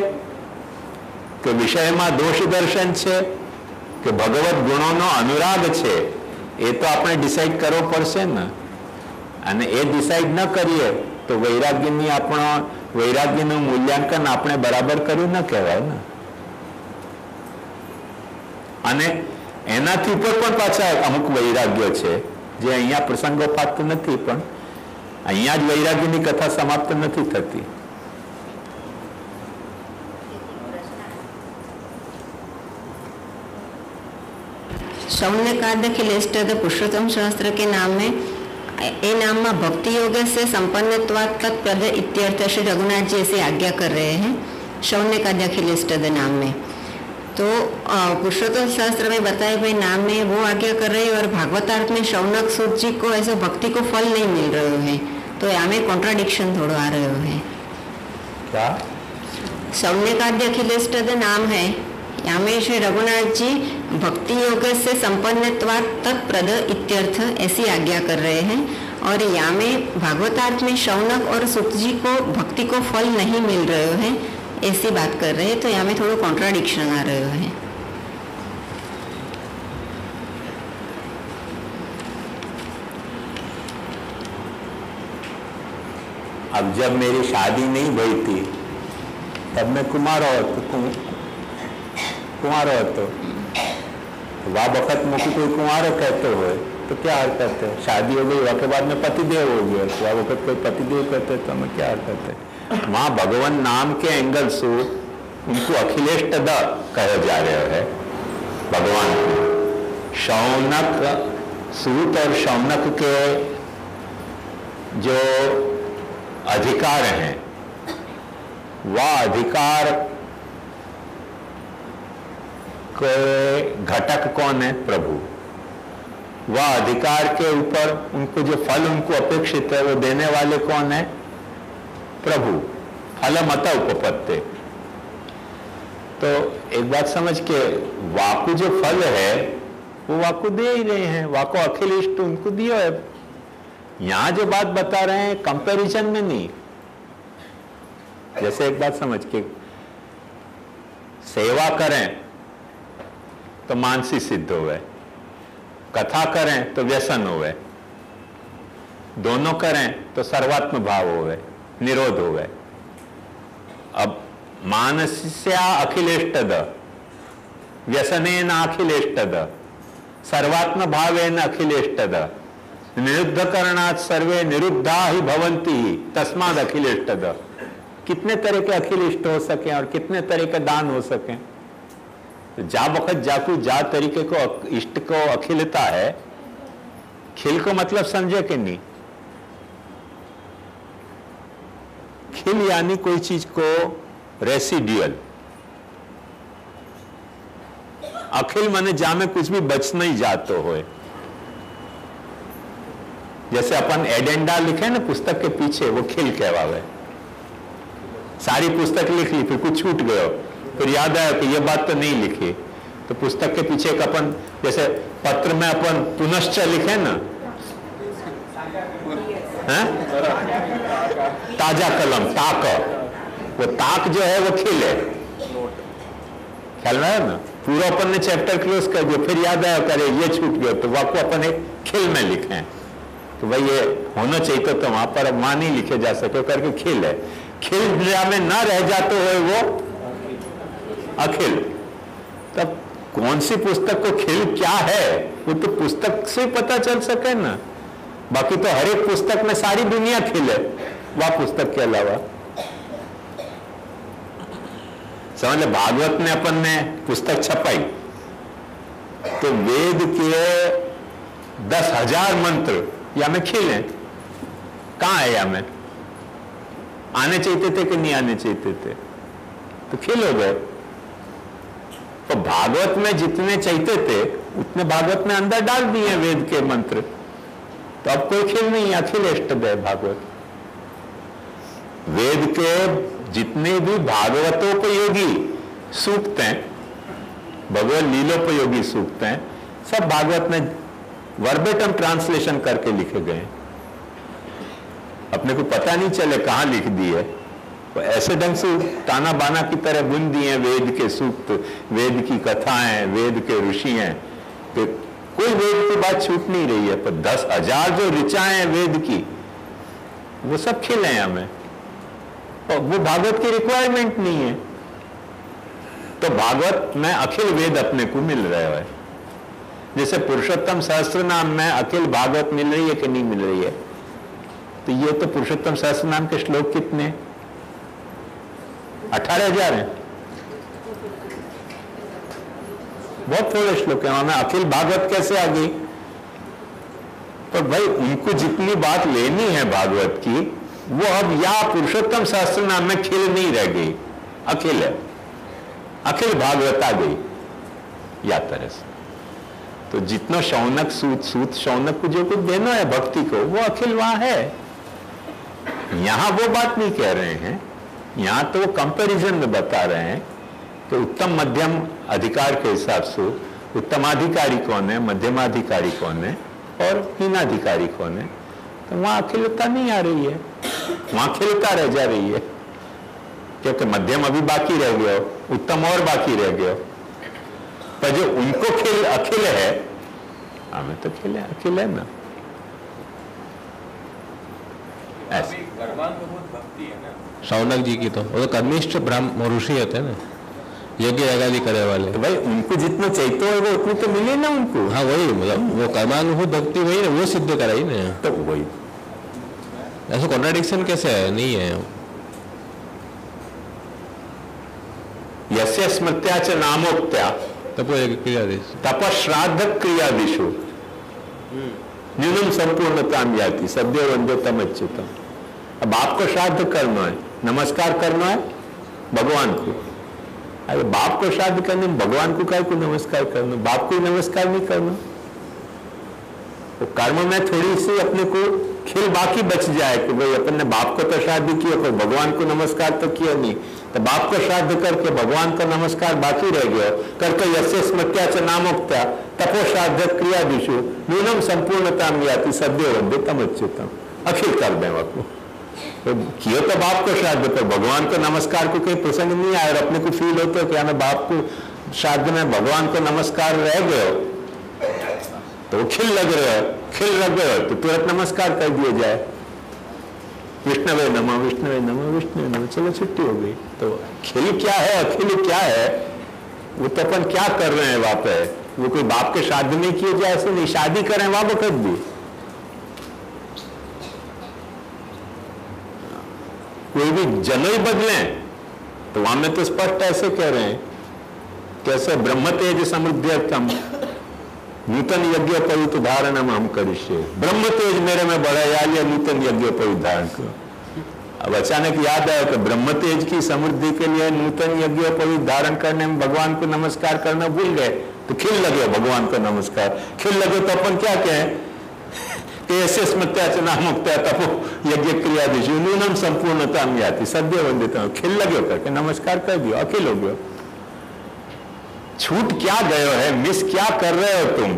કે વિષયમાં દોષ દર્શન છે, કે ભગવત ગુણોનો અનુરાગ છે, એ તો આપણે ડિસાઈડ કરવો પડશે ને. અને એ ડિસાઈડ ન કરીએ, તો વૈરાગ્યની આપણો, વૈરાગ્યનું મૂલ્યાંકન આપણે બરાબર કર્યું ન કહેવાય ને. અને એનાથી ઉપર પણ પાછા અમુક વૈરાગ્ય છે જે અહીંયા પ્રસંગોપાત નથી પણ અહીંયા જ વૈરાગ્યની કથા સમાપ્ત નથી થતી शौन्य काद्य खिलेष्टद पुरुषोत्तम शास्त्र के नाम में ए नाम में भक्ति योग से संपन्नत्वात् तत्प्रद इत्यर्थ श्री रघुनाथ जी ऐसी आज्ञा कर रहे हैं शौन्य काद्य खिलेष्टद नाम में तो अ, पुरुषोत्तम शास्त्र में बताए भाई नाम में वो आज्ञा कर रहे हैं और भागवतार्थ में शौनक सूत जी को ऐसे भक्ति को फल नहीं मिल रहे है। तो यहाँ में कॉन्ट्राडिक्शन थोड़ा आ रहे है। क्या? सौम्यकाद्य अखिलेष्टद नाम है। यहाँ में श्री रघुनाथ जी भक्ति योग से संपन्नत्वात् तत्प्रद इत्यर्थ ऐसी आज्ञा कर रहे हैं। और यहाँ में भागवतार्थ में शौनक और सुत जी को भक्ति को फल नहीं मिल रहे हैं। ऐसी बात कर रहे हैं तो यहाँ में थोड़ा कॉन्ट्राडिक्शन आ रहे है। अब जब मेरी शादी नहीं हुई थी, तब मैं कुमार और तो कुमार और तो, तो वाह बखत मुखी कोई कुमार कहते हुए तो क्या हरकत है? शादी हो गई वाके बाद में पतिदेव हो गया तो वाह बखत कोई पतिदेव कहते तो हमें क्या हरकत है? वहाँ भगवान नाम के एंगल से उनको अखिलेश कहे जा रहे है। भगवान को। शौनक, सूत और शौनक के जो अधिकार हैं, वह अधिकार के घटक कौन है? प्रभु। वह अधिकार के ऊपर उनको जो फल उनको अपेक्षित है, वो देने वाले कौन है? प्रभु, फलमत उपपत्ति। तो एक बात समझ के, वाकु जो फल है, वो वाकु दे ही रहे हैं, वाको इष्ट उनको दियो है। यहाँ जो बात बता रहे हैं कंपैरिजन में नहीं। जैसे एक बात समझ के, सेवा करें तो मानसी सिद्ध होवे। कथा करें तो व्यसन होवे। दोनों करें तो सर्वात्म भाव होवे। निरोध हो गए। अब मानस्या अखिलेष्टद, व्यसनेन अखिलेष्टद सर्वात्म भावेन अखिलेष्टद निरुद्ध करणात सर्वे निरुद्धा ही भवंती ही तस्माद अखिलेष्टद। कितने तरह के अखिलिष्ट हो सके और कितने तरह के दान हो सके? तो जा वक्त जाकू जा तरीके को इष्ट को अखिलता है। खिल को मतलब समझे कि नहीं? खिल यानी कोई चीज़ को रेसिड्यूअल। अखिल माने जा में कुछ भी बच नहीं जातो हो जैसे अपन एडेंडा लिखे ना, पुस्तक के पीछे, वो खिल कहवावे। सारी पुस्तक लिख ली, फिर कुछ छूट गयो फिर याद आया कि ये बात तो नहीं लिखी। तो पुस्तक के पीछे एक अपन, जैसे पत्र में अपन पुनश्च लिखे ना। है? ताज़ा कलम ताक। वो ताक जो है वो खिल है। ख्याल में आया ना? पूरा अपन ने चैप्टर क्लोज कर दिया फिर याद आया करे ये छूट गया तो वाको अपन एक खिल में लिखे हैं। तो भाई ये होना चाहिए तो, तो वहाँ पर वहाँ नहीं लिखे जा सके करके खिल है। खिल में न रह जाते हुए वो अखिल। तब कौन सी पुस्तक को खिल क्या है? वो तो पुस्तक से पता चल सके ना। बाकी तो हर एक पुस्तक में सारी दुनिया खिल है। वह पुस्तक के अलावा। समझ भागवत ने अपन ने पुस्तक छपाई। तो वेद के दस हज़ार मंत्र या में खिल कहाँ है या में? आने चाहते थे कि नहीं आने चाहते थे? तो खिल हो गए। तो भागवत में जितने चाहते थे, उतने भागवत में अंदर डाल दिए वेद के मंत्र। तो अब कोई खिल नहीं अखिल अष्टदय भागवत। वेद के जितने भी भागवतोपयोगी सूक्त हैं, भगवत लीलोपयोगी सूक्त हैं, सब भागवत में वर्बेटम ट्रांसलेशन करके लिखे गए अपने को पता नहीं चले कहाँ लिख दिए। तो ऐसे ढंग से ताना बाना की तरह बुन दिए वेद के सूक्त, वेद की कथाएँ, वेद के ऋषि हैं। कि कोई वेद की बात छूट नहीं रही है, पर दस हज़ार जो ऋचाएँ वेद की, वो सब खिले हैं हमें। और वो भागवत की रिक्वायरमेंट नहीं है। तो भागवत में अखिल वेद अपने को मिल रहे है। जैसे पुरुषोत्तम सहस्त्र नाम में अखिल भागवत मिल रही है कि नहीं मिल रही है? तो ये तो पुरुषोत्तम सहस्त्र नाम के श्लोक कितने अठारह हज़ार है। बहुत थोड़े श्लोक है। हमें अखिल भागवत कैसे आ गई? पर भाई, उनको जितनी बात लेनी है भागवत की वो अब या पुरुषोत्तम शास्त्र नाम में खिल नहीं रह गई। अखिल है अखिल भागवत गई। या तरह से। तो जितना शौनक, सूत सूत शौनक को जो कुछ देना है भक्ति को, वो अखिल वहाँ है। यहाँ वो बात नहीं कह रहे हैं। यहाँ तो कंपैरिजन में बता रहे हैं कि उत्तम मध्यम अधिकार के हिसाब से उत्तमाधिकारी कौन है, मध्यमाधिकारी कौन है और हीनाधिकारी कौन है। तो वहाँ अखिलता नहीं आ रही है। वहाँ अखिलता रह जा रही है। क्योंकि मध्यम अभी बाकी रह गया हो उत्तम और बाकी रह गया। हो पर जो उनको खिल अखिल है हमें तो खिल है अखिल है ना। ऐसे। शौनक जी की तो वो तो कर्मिष्ठ ब्राह्म ऋषि होते हैं ना। यज्ञ यागादि करे वाले तो भाई उनको जितना चाहिए है वो उतनी तो मिले ना उनको। हाँ वही मतलब वो कर्मानुभूत भक्ति वही ना वो सिद्ध कराई ना। तो वही। ऐसा कॉन्ट्राडिक्शन कैसे है नहीं है यस्य स्मृत्या च नामोक्त्या। तपो क्रियादेश। तपश्राद्ध क्रियादिशु न्यूनम संपूर्णता जाती सद्य वंदोतम अच्युतम अब आपको श्राद्ध करना है नमस्कार करना है भगवान को। अरे बाप को श्राद्ध करने भगवान को काय को नमस्कार करना बाप को नमस्कार नहीं करना। तो कर्म में थोड़ी सी अपने को खिल बाकी बच जाए कि भाई अपन ने बाप को तो श्राद्ध किया पर भगवान को नमस्कार तो किया नहीं। तो बाप को श्राद्ध करके भगवान का नमस्कार बाकी रह गया। करके यस्य स्मृत्या च नामोक्त्या तपो श्राद्ध क्रिया दिशु न्यूनम संपूर्णता में आती सद्य वंदितम अच्युतम अखिल कर दे को तो किया तो बाप को श्राद्ध पर भगवान को नमस्कार को कोई प्रसंग नहीं आया अपने को फील होता है कि हमें बाप को श्राद्ध में भगवान को नमस्कार रह गए तो वो खिल लग रहे हो, खिल लग गए तो तुरंत नमस्कार कर दिया जाए। विष्णवे नमः विष्णवे नमः विष्णु नमः, चलो छुट्टी हो गई। तो खिल क्या है, अखिल क्या है? वो तो अपन क्या कर रहे हैं वहाँ पे? वो कोई बाप के शादी नहीं किए जाए ऐसे? नहीं, शादी करें वहाँ वक्त भी। कोई भी जनोई बदले तो वहाँ में तो स्पष्ट ऐसे कह रहे हैं कैसे ब्रह्म तेज नूतन यज्ञ पवित्र धारण हम करिष्य। ब्रह्म तेज मेरे में बढ़ा या लिया नूतन यज्ञ पवित्र धारण करो। अब अचानक याद आया कि ब्रह्म तेज की समृद्धि के लिए नूतन यज्ञ पवित्र धारण करने में भगवान को नमस्कार करना भूल गए। तो खिल लगे भगवान को नमस्कार। खिल लगे तो अपन क्या कहें? ऐसे स्मृत्याचना मुक्त्या तपो यज्ञ क्रिया दिशु न्यूनम संपूर्णता में आती सद्य वंदित। खिल लगे करके नमस्कार कर दियो, अखिल हो गयो। छूट क्या गए है मिस क्या कर रहे हो तुम?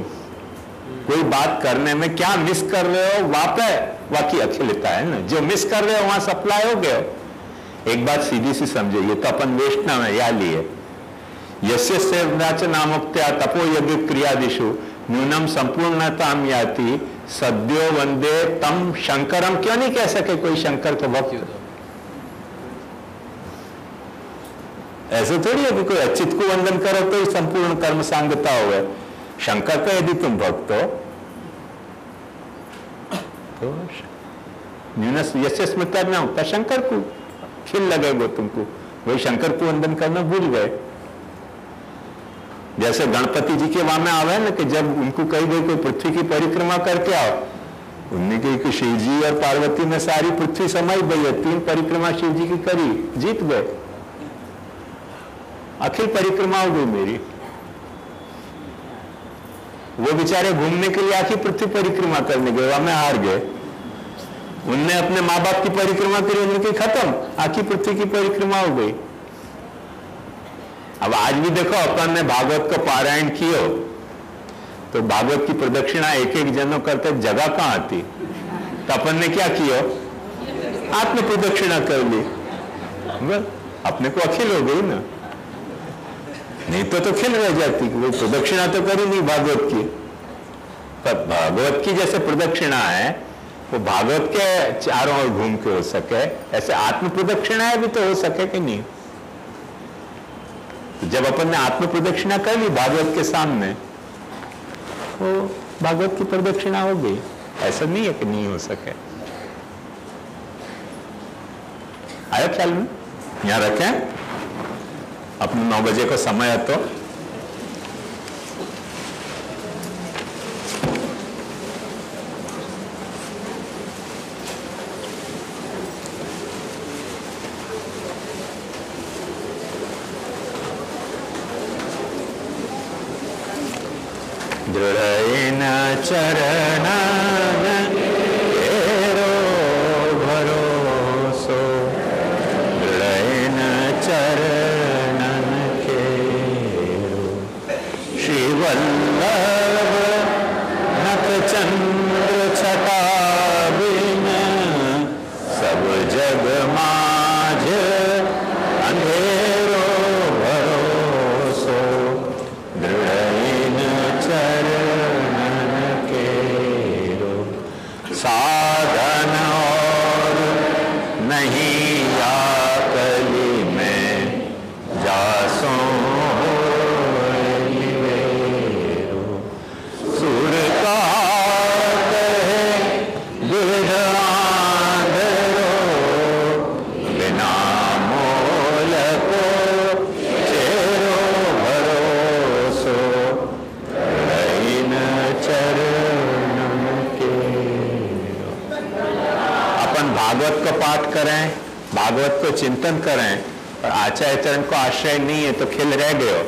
कोई बात करने में क्या मिस कर रहे हो? वापे वाकई अखिलता है ना? जो मिस कर रहे हो, वहाँ सप्लाई हो गए एक बात सीधी सी समझे, ये तो अपन वैष्णव है या लिए। यस्य से नामोक्त्या तपो यज्ञ क्रिया दिशु न्यूनम संपूर्णता याति। सद्यो वंदे तम शंकरम। क्यों नहीं कह सके कोई शंकर को भक्त ऐसे थोड़ी है कि कोई अचित को वंदन करो तो संपूर्ण कर्म सांगता हो। शंकर का यदि तुम भक्त। हो तो यसे स्मृता में होता, शंकर को खिल लगेगा तुमको। वही शंकर को वंदन करना भूल गए। जैसे गणपति जी के वहाँ में आवे ना कि जब उनको कही गई कोई पृथ्वी की परिक्रमा करके आओ, उनने कही कि शिव जी और पार्वती में सारी पृथ्वी समाई गई है तीन परिक्रमा शिव जी की करी, जीत गए। अखिल परिक्रमा हो गई मेरी। वो बेचारे घूमने के लिए आखिर पृथ्वी परिक्रमा करने गए, वहाँ में हार गए। उनने अपने माँ बाप की परिक्रमा करी उनकी खत्म, आखिर पृथ्वी की परिक्रमा हो गई। अब आज भी देखो, अपन ने भागवत को पारायण किया। तो भागवत की प्रदक्षिणा एक एक जनों करते जगह कहाँ आती? तो अपन ने क्या किया? आत्म प्रदक्षिणा कर ली। अपने को अखिल हो गई ना। नहीं तो तो खिल रह जाती कि भाई प्रदक्षिणा तो करी नहीं भागवत की। पर भागवत की जैसे प्रदक्षिणा है, वो भागवत के चारों ओर घूम के हो सके, ऐसे आत्म प्रदक्षिणाएँ भी तो हो सके कि नहीं? तो जब अपन ने आत्म प्रदक्षिणा कर ली भागवत के सामने तो भागवत की प्रदक्षिणा हो गई। ऐसा नहीं है कि नहीं हो सके। आया ख्याल में? यहाँ रखें। अपने नौ बजे का समय है तो। दृढ़ चरण भगवत को चिंतन करें और आचार्य चरण को आश्रय नहीं है तो खिल रह गए हो।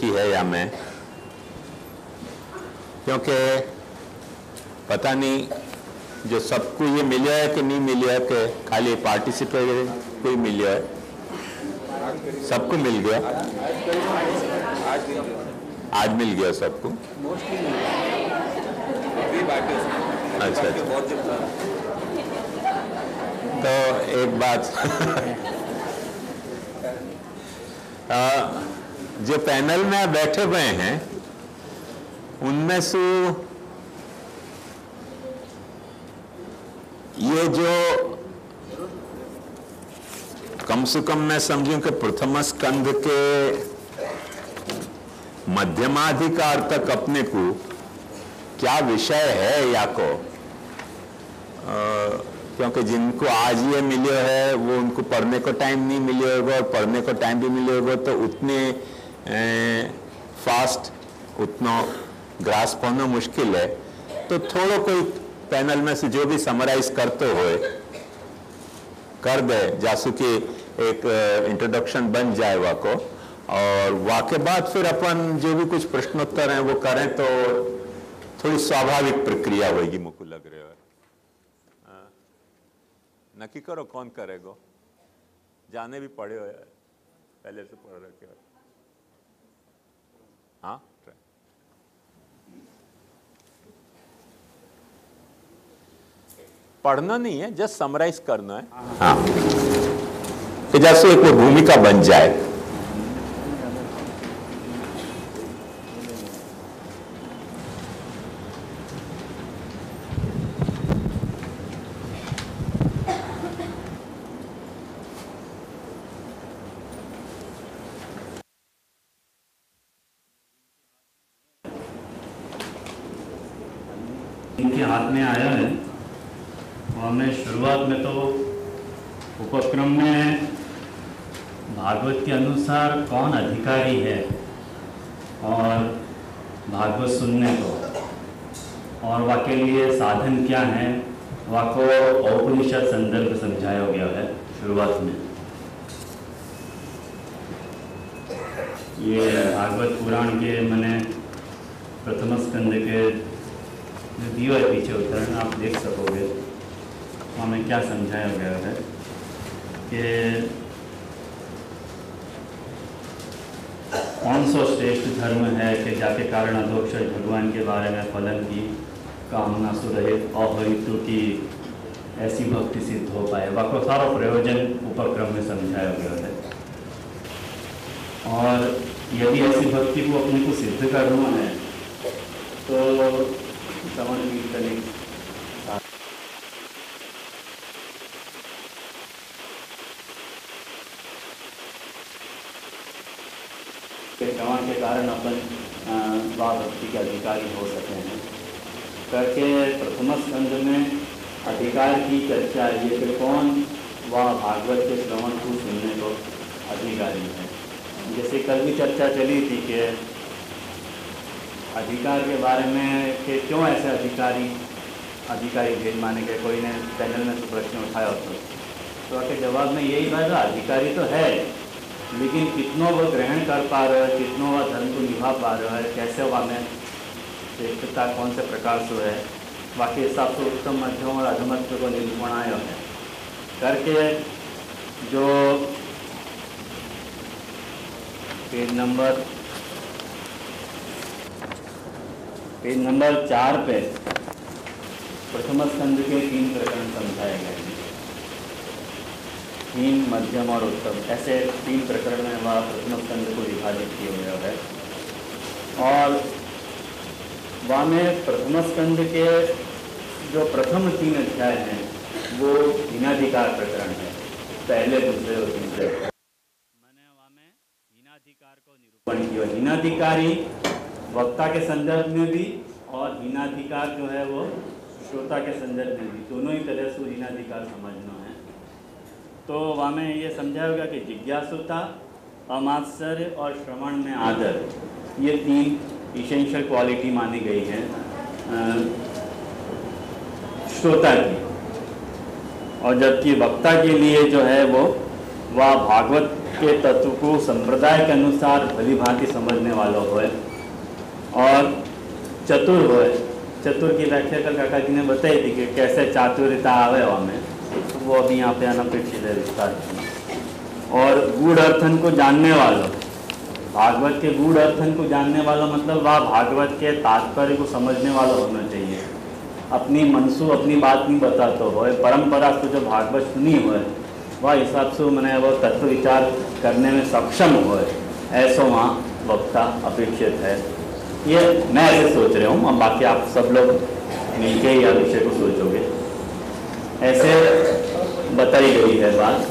की है या मैं? क्योंकि पता नहीं जो सबको ये मिला है कि नहीं मिले है कि खाली पार्टिसिपेट कोई मिला है सबको मिल गया। आज मिल गया सबको। अच्छा अच्छा। तो एक बात। आ, जो पैनल में बैठे हुए हैं उनमें से ये जो कम से कम मैं समझूं कि प्रथम स्कंध के मध्यमाधिकार तक अपने को क्या विषय है या को अ, क्योंकि जिनको आज ये मिले है वो उनको पढ़ने को टाइम नहीं मिले होगा और पढ़ने को टाइम भी मिले होगा तो उतने फास्ट उतना ग्रास्प होना मुश्किल है। तो थोड़ा कोई पैनल में से जो भी समराइज करते हुए कर दे, जासू की एक इंट्रोडक्शन बन जाए वा को और वा के बाद फिर अपन जो भी कुछ प्रश्नोत्तर हैं वो करें तो थोड़ी स्वाभाविक प्रक्रिया होगी मुझको लग रहा है। नक्की करो कौन करेगा। जाने भी पड़े हो पहले से पढ़ रखे हाँ। पढ़ना नहीं है जस्ट समराइज करना है। हाँ। कि जैसे एक वो भूमिका बन जाए इनके हाथ में आया है और हमने शुरुआत में तो उपक्रम में भागवत के अनुसार कौन अधिकारी है और भागवत सुनने को और वाके लिए साधन क्या है? वाको औपनिषद संदर्भ समझाया गया है शुरुआत में। ये भागवत पुराण के मैंने प्रथम स्कंद के दियो है पीछे उदाहरण आप देख सकोगे। वहाँ में क्या समझाया गया है कि कौन सा श्रेष्ठ धर्म है कि जाके कारण अधोक्षर भगवान के बारे में फलन की कामना सुरहित अहितु की ऐसी भक्ति सिद्ध हो पाए। वाको सारा प्रयोजन उपक्रम में समझाया गया है। और यदि ऐसी भक्ति को अपने को सिद्ध करना है तो श्रवण कीर्तन के कारण अपन अ, भक्ति के अधिकारी हो सके हैं। करके प्रथम स्कंध में अधिकार की चर्चा, ये कि कौन? वह भागवत के श्रवण को सुनने को अधिकारी है। जैसे कल भी चर्चा चली थी कि अधिकार के बारे में कि क्यों ऐसे अधिकारी अधिकारी भेद माने के कोई ने पैनल में प्रश्न उठाया तो आपके जवाब में यही बात अधिकारी तो है, लेकिन कितनों वो ग्रहण कर पा रहे हैं, कितनों वह धर्म को निभा पा रहे हैं, कैसे वह में श्रेष्ठता कौन से प्रकार से है। बाकी हिसाब से उत्तम मध्यम और अधमत्व को निरूपण आयो है करके जो पेज नंबर पेज नंबर चार पे प्रथम स्कंद के तीन प्रकरण समझाए गए हीन मध्यम और उत्तम। ऐसे तीन प्रकरण में वह प्रथम स्कंद को विभाजित किया गया है। और वहाँ में प्रथम स्कंद के जो प्रथम तीन अध्याय हैं, वो हीनाधिकार प्रकरण है। पहले, दूसरे और तीसरे। मैंने वहाँ में हीनाधिकार को निरूपण किया। हीनाधिकारी वक्ता के संदर्भ में भी और हीनाधिकार जो है वो श्रोता के संदर्भ में भी। दोनों ही तरह से हीनाधिकार समझना है। तो वहाँ में ये समझा होगा कि जिज्ञासुता, अमात्सर्य और श्रवण में आदर, ये तीन इसेंशियल क्वालिटी मानी गई है श्रोता की। और जबकि वक्ता के लिए जो है वो, वह भागवत के तत्व को संप्रदाय के अनुसार भली भांति समझने वाला हो और चतुर हो चतुर की व्याख्या कल काका जी ने बताई थी कि कैसे चातुर्यता आवे हमें तो वो अभी यहाँ पे अनपेक्षित है विस्तार और गूढ़ अर्थन को जानने वालों। भागवत के गूढ़ अर्थन को जानने वाला मतलब वह भागवत के तात्पर्य को समझने वाला होना चाहिए। अपनी मनसू, अपनी बात नहीं बताते हो। परंपरा से जो भागवत सुनी हो, वह हिसाब से मैंने वो तत्व विचार करने में सक्षम हो। ऐसा वहाँ वक्ता अपेक्षित है। ये मैं ऐसे सोच रहा हूँ बाकी आप सब लोग मिलके ही विषय को सोचोगे। ऐसे बताई गई है बात।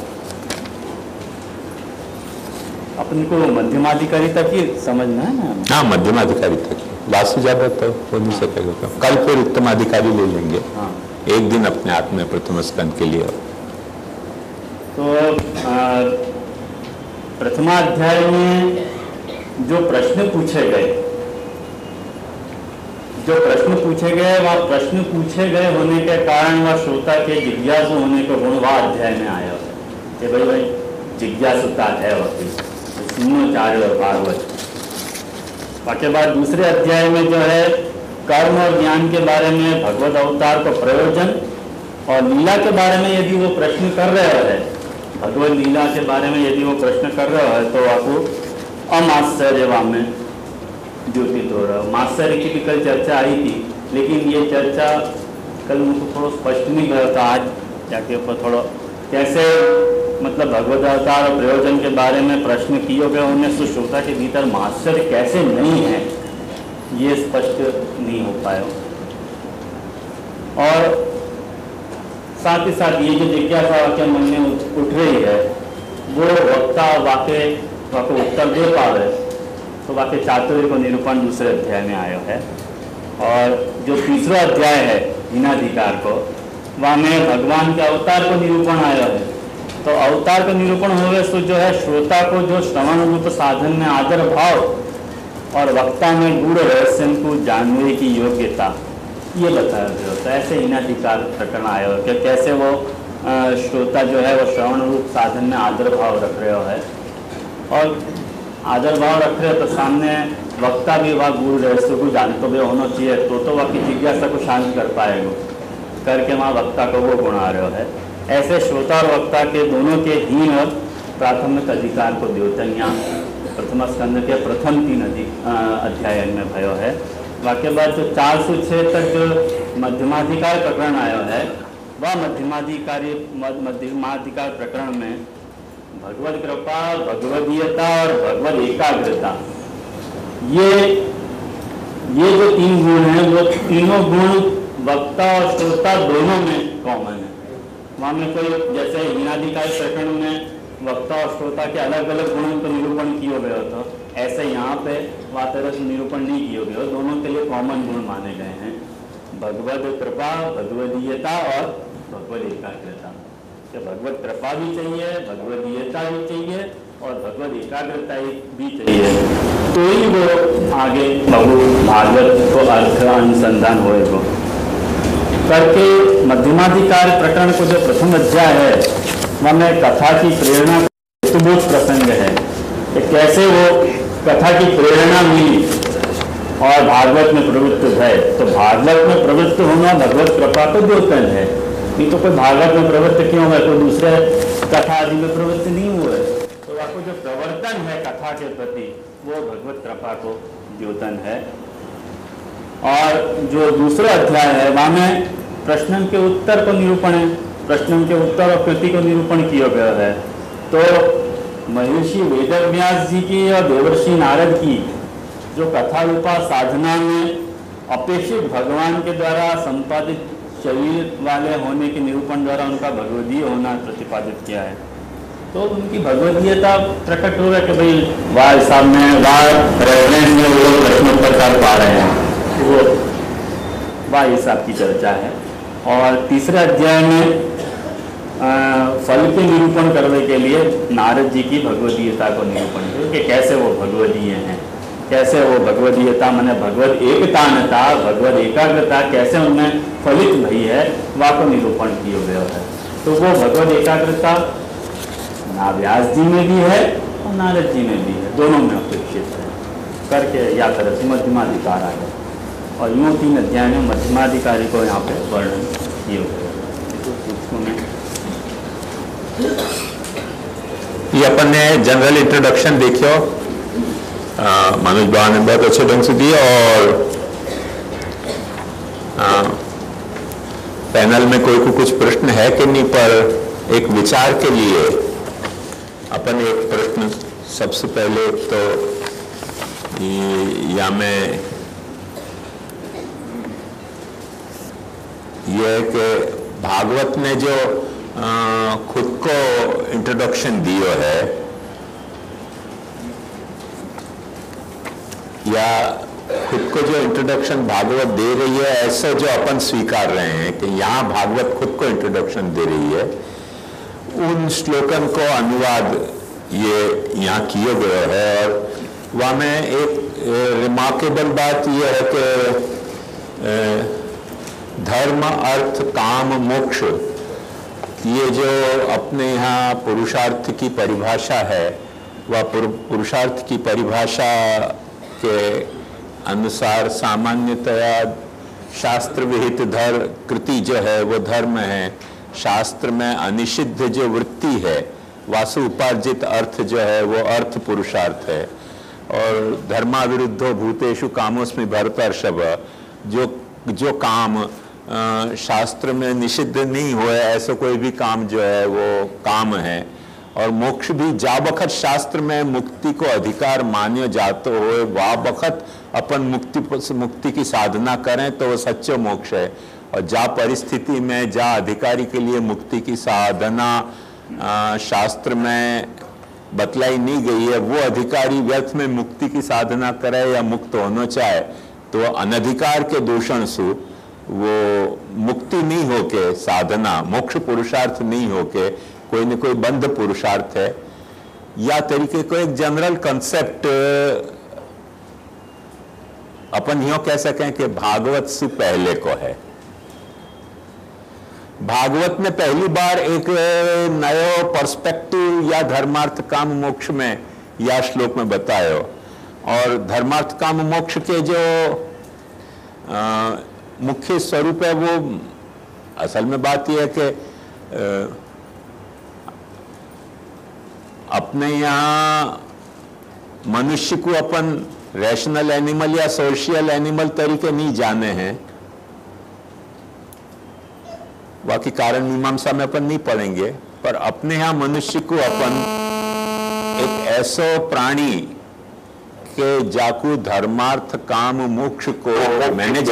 अपन को मध्यमाधिकारी तक ही समझना है ना? हाँ मध्यमाधिकारी तक वास्तु ज़्यादा तो हो नहीं सकेगा कल फिर उत्तम अधिकारी ले लेंगे। हाँ। एक दिन अपने आप में प्रथम स्कंद के लिए। तो प्रथमाध्याय में जो प्रश्न पूछे गए जो प्रश्न पूछे गए वह प्रश्न पूछे गए होने के कारण वह श्रोता के जिज्ञासु होने के गुण वह अध्याय में आया। कि भाई भाई जिज्ञासुता है। वह सुनो चार्य और भागवत। बाकी बाद दूसरे अध्याय में जो है, कर्म और ज्ञान के बारे में, भगवत अवतार का प्रयोजन और लीला के बारे में यदि वो प्रश्न कर रहे हैं, भगवत लीला के बारे में यदि वो प्रश्न कर रहे हैं तो आपको अमाश्चर्य में द्योतित हो रहा मास्टर की भी कल चर्चा आई थी, लेकिन ये चर्चा कल मुझको थोड़ा स्पष्ट नहीं हुआ था आज, जाके ऊपर थोड़ा कैसे मतलब भगवत अवतार और प्रयोजन के बारे में प्रश्न किए गए उन्हें सुश्रोता के भीतर मास्टर कैसे नहीं है, ये स्पष्ट नहीं हो पाया। और साथ ही साथ ये जो जिज्ञासा वाक्य मन में उठ रही है, वो वक्ता वाक्य वाक्य उत्तर दे पा रहे तो वाक्य चातुर्य को निरूपण दूसरे अध्याय में आया है। और जो तीसरा अध्याय है, हिनाधिकार को वहाँ में भगवान के अवतार को निरूपण आया है। तो अवतार का निरूपण हुए तो जो है, श्रोता को जो श्रवण रूप साधन में आदर भाव और वक्ता में गूढ़ रहस्य को जानने की योग्यता, ये बताया गया होता है। ऐसे इनाधिकार प्रकरण आया हो कैसे वो श्रोता जो है, वो श्रवण रूप साधन में आदर भाव रख रहे हो है। और आदर भाव रख रहे हो तो सामने वक्ता भी वह गुरु रहस्य को जानते हुए होना चाहिए तो तो वह की जिज्ञासा को शांत कर पाएगा। करके वहाँ वक्ता को वो गुण आ रहे है। ऐसे श्रोता और वक्ता के दोनों के हीन और प्राथमिक अधिकार को द्योतन यहाँ प्रथम स्कंद के प्रथम तीन अध्याय में भयो है। वाक्य बाद जो चार सौ छः तक जो मध्यमाधिकार प्रकरण आयो है, वह मध्यमाधिकारी मध्यमाधिकार प्रकरण में भगवत कृपा, भगवदीयता और भगवत एकाग्रता, ये ये जो तीन गुण हैं, वो तीनों गुण वक्ता और श्रोता दोनों में कॉमन है। वहाँ में कोई जैसे हीनाधिकारी प्रकरण में वक्ता और श्रोता के अलग अलग गुणों का निरूपण किए गए हो तो ऐसे यहाँ पे वहाँ तरह से निरूपण नहीं किए गए दोनों के लिए कॉमन गुण माने गए हैं। भगवत कृपा, भगवदीयता और भगवत एकाग्रता। कि भगवत कृपा भी चाहिए, भगवदीयता भी चाहिए और भगवत एकाग्रता भी चाहिए। तो ही वो आगे प्रभु भागवत को अर्थ अनुसंधान होएगा। करके मध्यमाधिकार प्रकरण को जो प्रथम अध्याय है वह कथा की प्रेरणा हेतुभूत प्रसंग है। कि कैसे वो कथा की प्रेरणा मिली और भागवत में प्रवृत्त है। तो भागवत में प्रवृत्त होना भगवत कृपा को द्योतन है। नहीं तो कोई भागवत में प्रवृत्त क्यों है कोई दूसरे कथा आदि में प्रवृत्त नहीं हुआ है। तो आपको जो प्रवर्तन है कथा के प्रति, वो भगवत कृपा को द्योतन है। और जो दूसरा अध्याय है, वहाँ में प्रश्न के उत्तर को निरूपण है। प्रश्न के उत्तर और कृति को निरूपण किया गया है। तो महर्षि वेदव्यास जी की और देवर्षि नारद की जो कथा रूपा साधना में अपेक्षित भगवान के द्वारा संपादित शरीर वाले होने के निरूपण द्वारा उनका भगवदीय होना प्रतिपादित किया है। तो उनकी भगवदीयता प्रकट हो है कि भाई वाह में वाह में वो लोग प्रश्नोत्तर कर पा रहे हैं। वो हिसाब की चर्चा है। और तीसरे अध्याय में फल के निरूपण करने के लिए नारद जी की भगवदीयता को निरूपण किया कि कैसे वो भगवदीय हैं, कैसे वो भगवदीयता, मैंने भगवत एकतानता भगवत एकाग्रता, कैसे उनमें फलित भई है, वह को निरूपण किया गया है। तो वो भगवत एकाग्रता ना व्यास जी में भी है और नारद जी में भी है। दोनों में अपेक्षित है। करके या तरह से मध्यमाधिकार आ गया। और यूँ तीन अध्याय में मध्यमाधिकारी को यहाँ पे वर्णन में ये अपन ने जनरल इंट्रोडक्शन देखियो मनोज बाबा ने बहुत अच्छे ढंग से दिए और अ, पैनल में कोई को कुछ प्रश्न है कि नहीं पर एक विचार के लिए अपन एक प्रश्न सबसे पहले तो ये- या मैं ये कि भागवत ने जो खुद को इंट्रोडक्शन दियो है, या खुद को जो इंट्रोडक्शन भागवत दे रही है, ऐसे जो अपन स्वीकार रहे हैं कि यहाँ भागवत खुद को इंट्रोडक्शन दे रही है, उन श्लोकन को अनुवाद ये यहाँ किए गए है और वहाँ में एक रिमार्केबल बात यह है कि धर्म, अर्थ, काम, मोक्ष, ये जो अपने यहाँ पुरुषार्थ की परिभाषा है, वह पुरुषार्थ की परिभाषा के अनुसार सामान्यतया शास्त्र विहित धर, कृति जो है, वो धर्म है। शास्त्र में अनिषिद्ध जो वृत्ति है वासु उपार्जित अर्थ जो है, वो अर्थ पुरुषार्थ है। और धर्मा विरुद्धो भूतेषु कामोस्मि भरतर्षभ, जो जो काम शास्त्र में निषिद्ध नहीं हुए ऐसा कोई भी काम जो है वो काम है। और मोक्ष भी जा बखत शास्त्र में मुक्ति को अधिकार मान्य जाते हुए वाह बखत अपन मुक्ति मुक्ति की साधना करें तो वो सच्चे मोक्ष है। और जा परिस्थिति में जा अधिकारी के लिए मुक्ति की साधना अ, शास्त्र में बतलाई नहीं गई है। वो अधिकारी व्यर्थ में मुक्ति की साधना करे या मुक्त होना चाहे तो अनधिकार के दूषण से वो मुक्ति नहीं होके साधना मोक्ष पुरुषार्थ नहीं होके कोई न कोई बंध पुरुषार्थ है। या तरीके को एक जनरल कंसेप्ट अपन यो कह सकें कि भागवत से पहले को है। भागवत में पहली बार एक नयो पर्सपेक्टिव या धर्मार्थ काम मोक्ष में या श्लोक में बतायो। और धर्मार्थ काम मोक्ष के जो आ, मुख्य स्वरूप है वो। असल में बात यह है कि अपने यहाँ मनुष्य को अपन रैशनल एनिमल या सोशल एनिमल तरीके नहीं जाने हैं। बाकी कारण मीमांसा में अपन नहीं पढ़ेंगे, पर अपने यहाँ मनुष्य को अपन एक ऐसा प्राणी के जाकू धर्मार्थ काम मोक्ष को मैनेज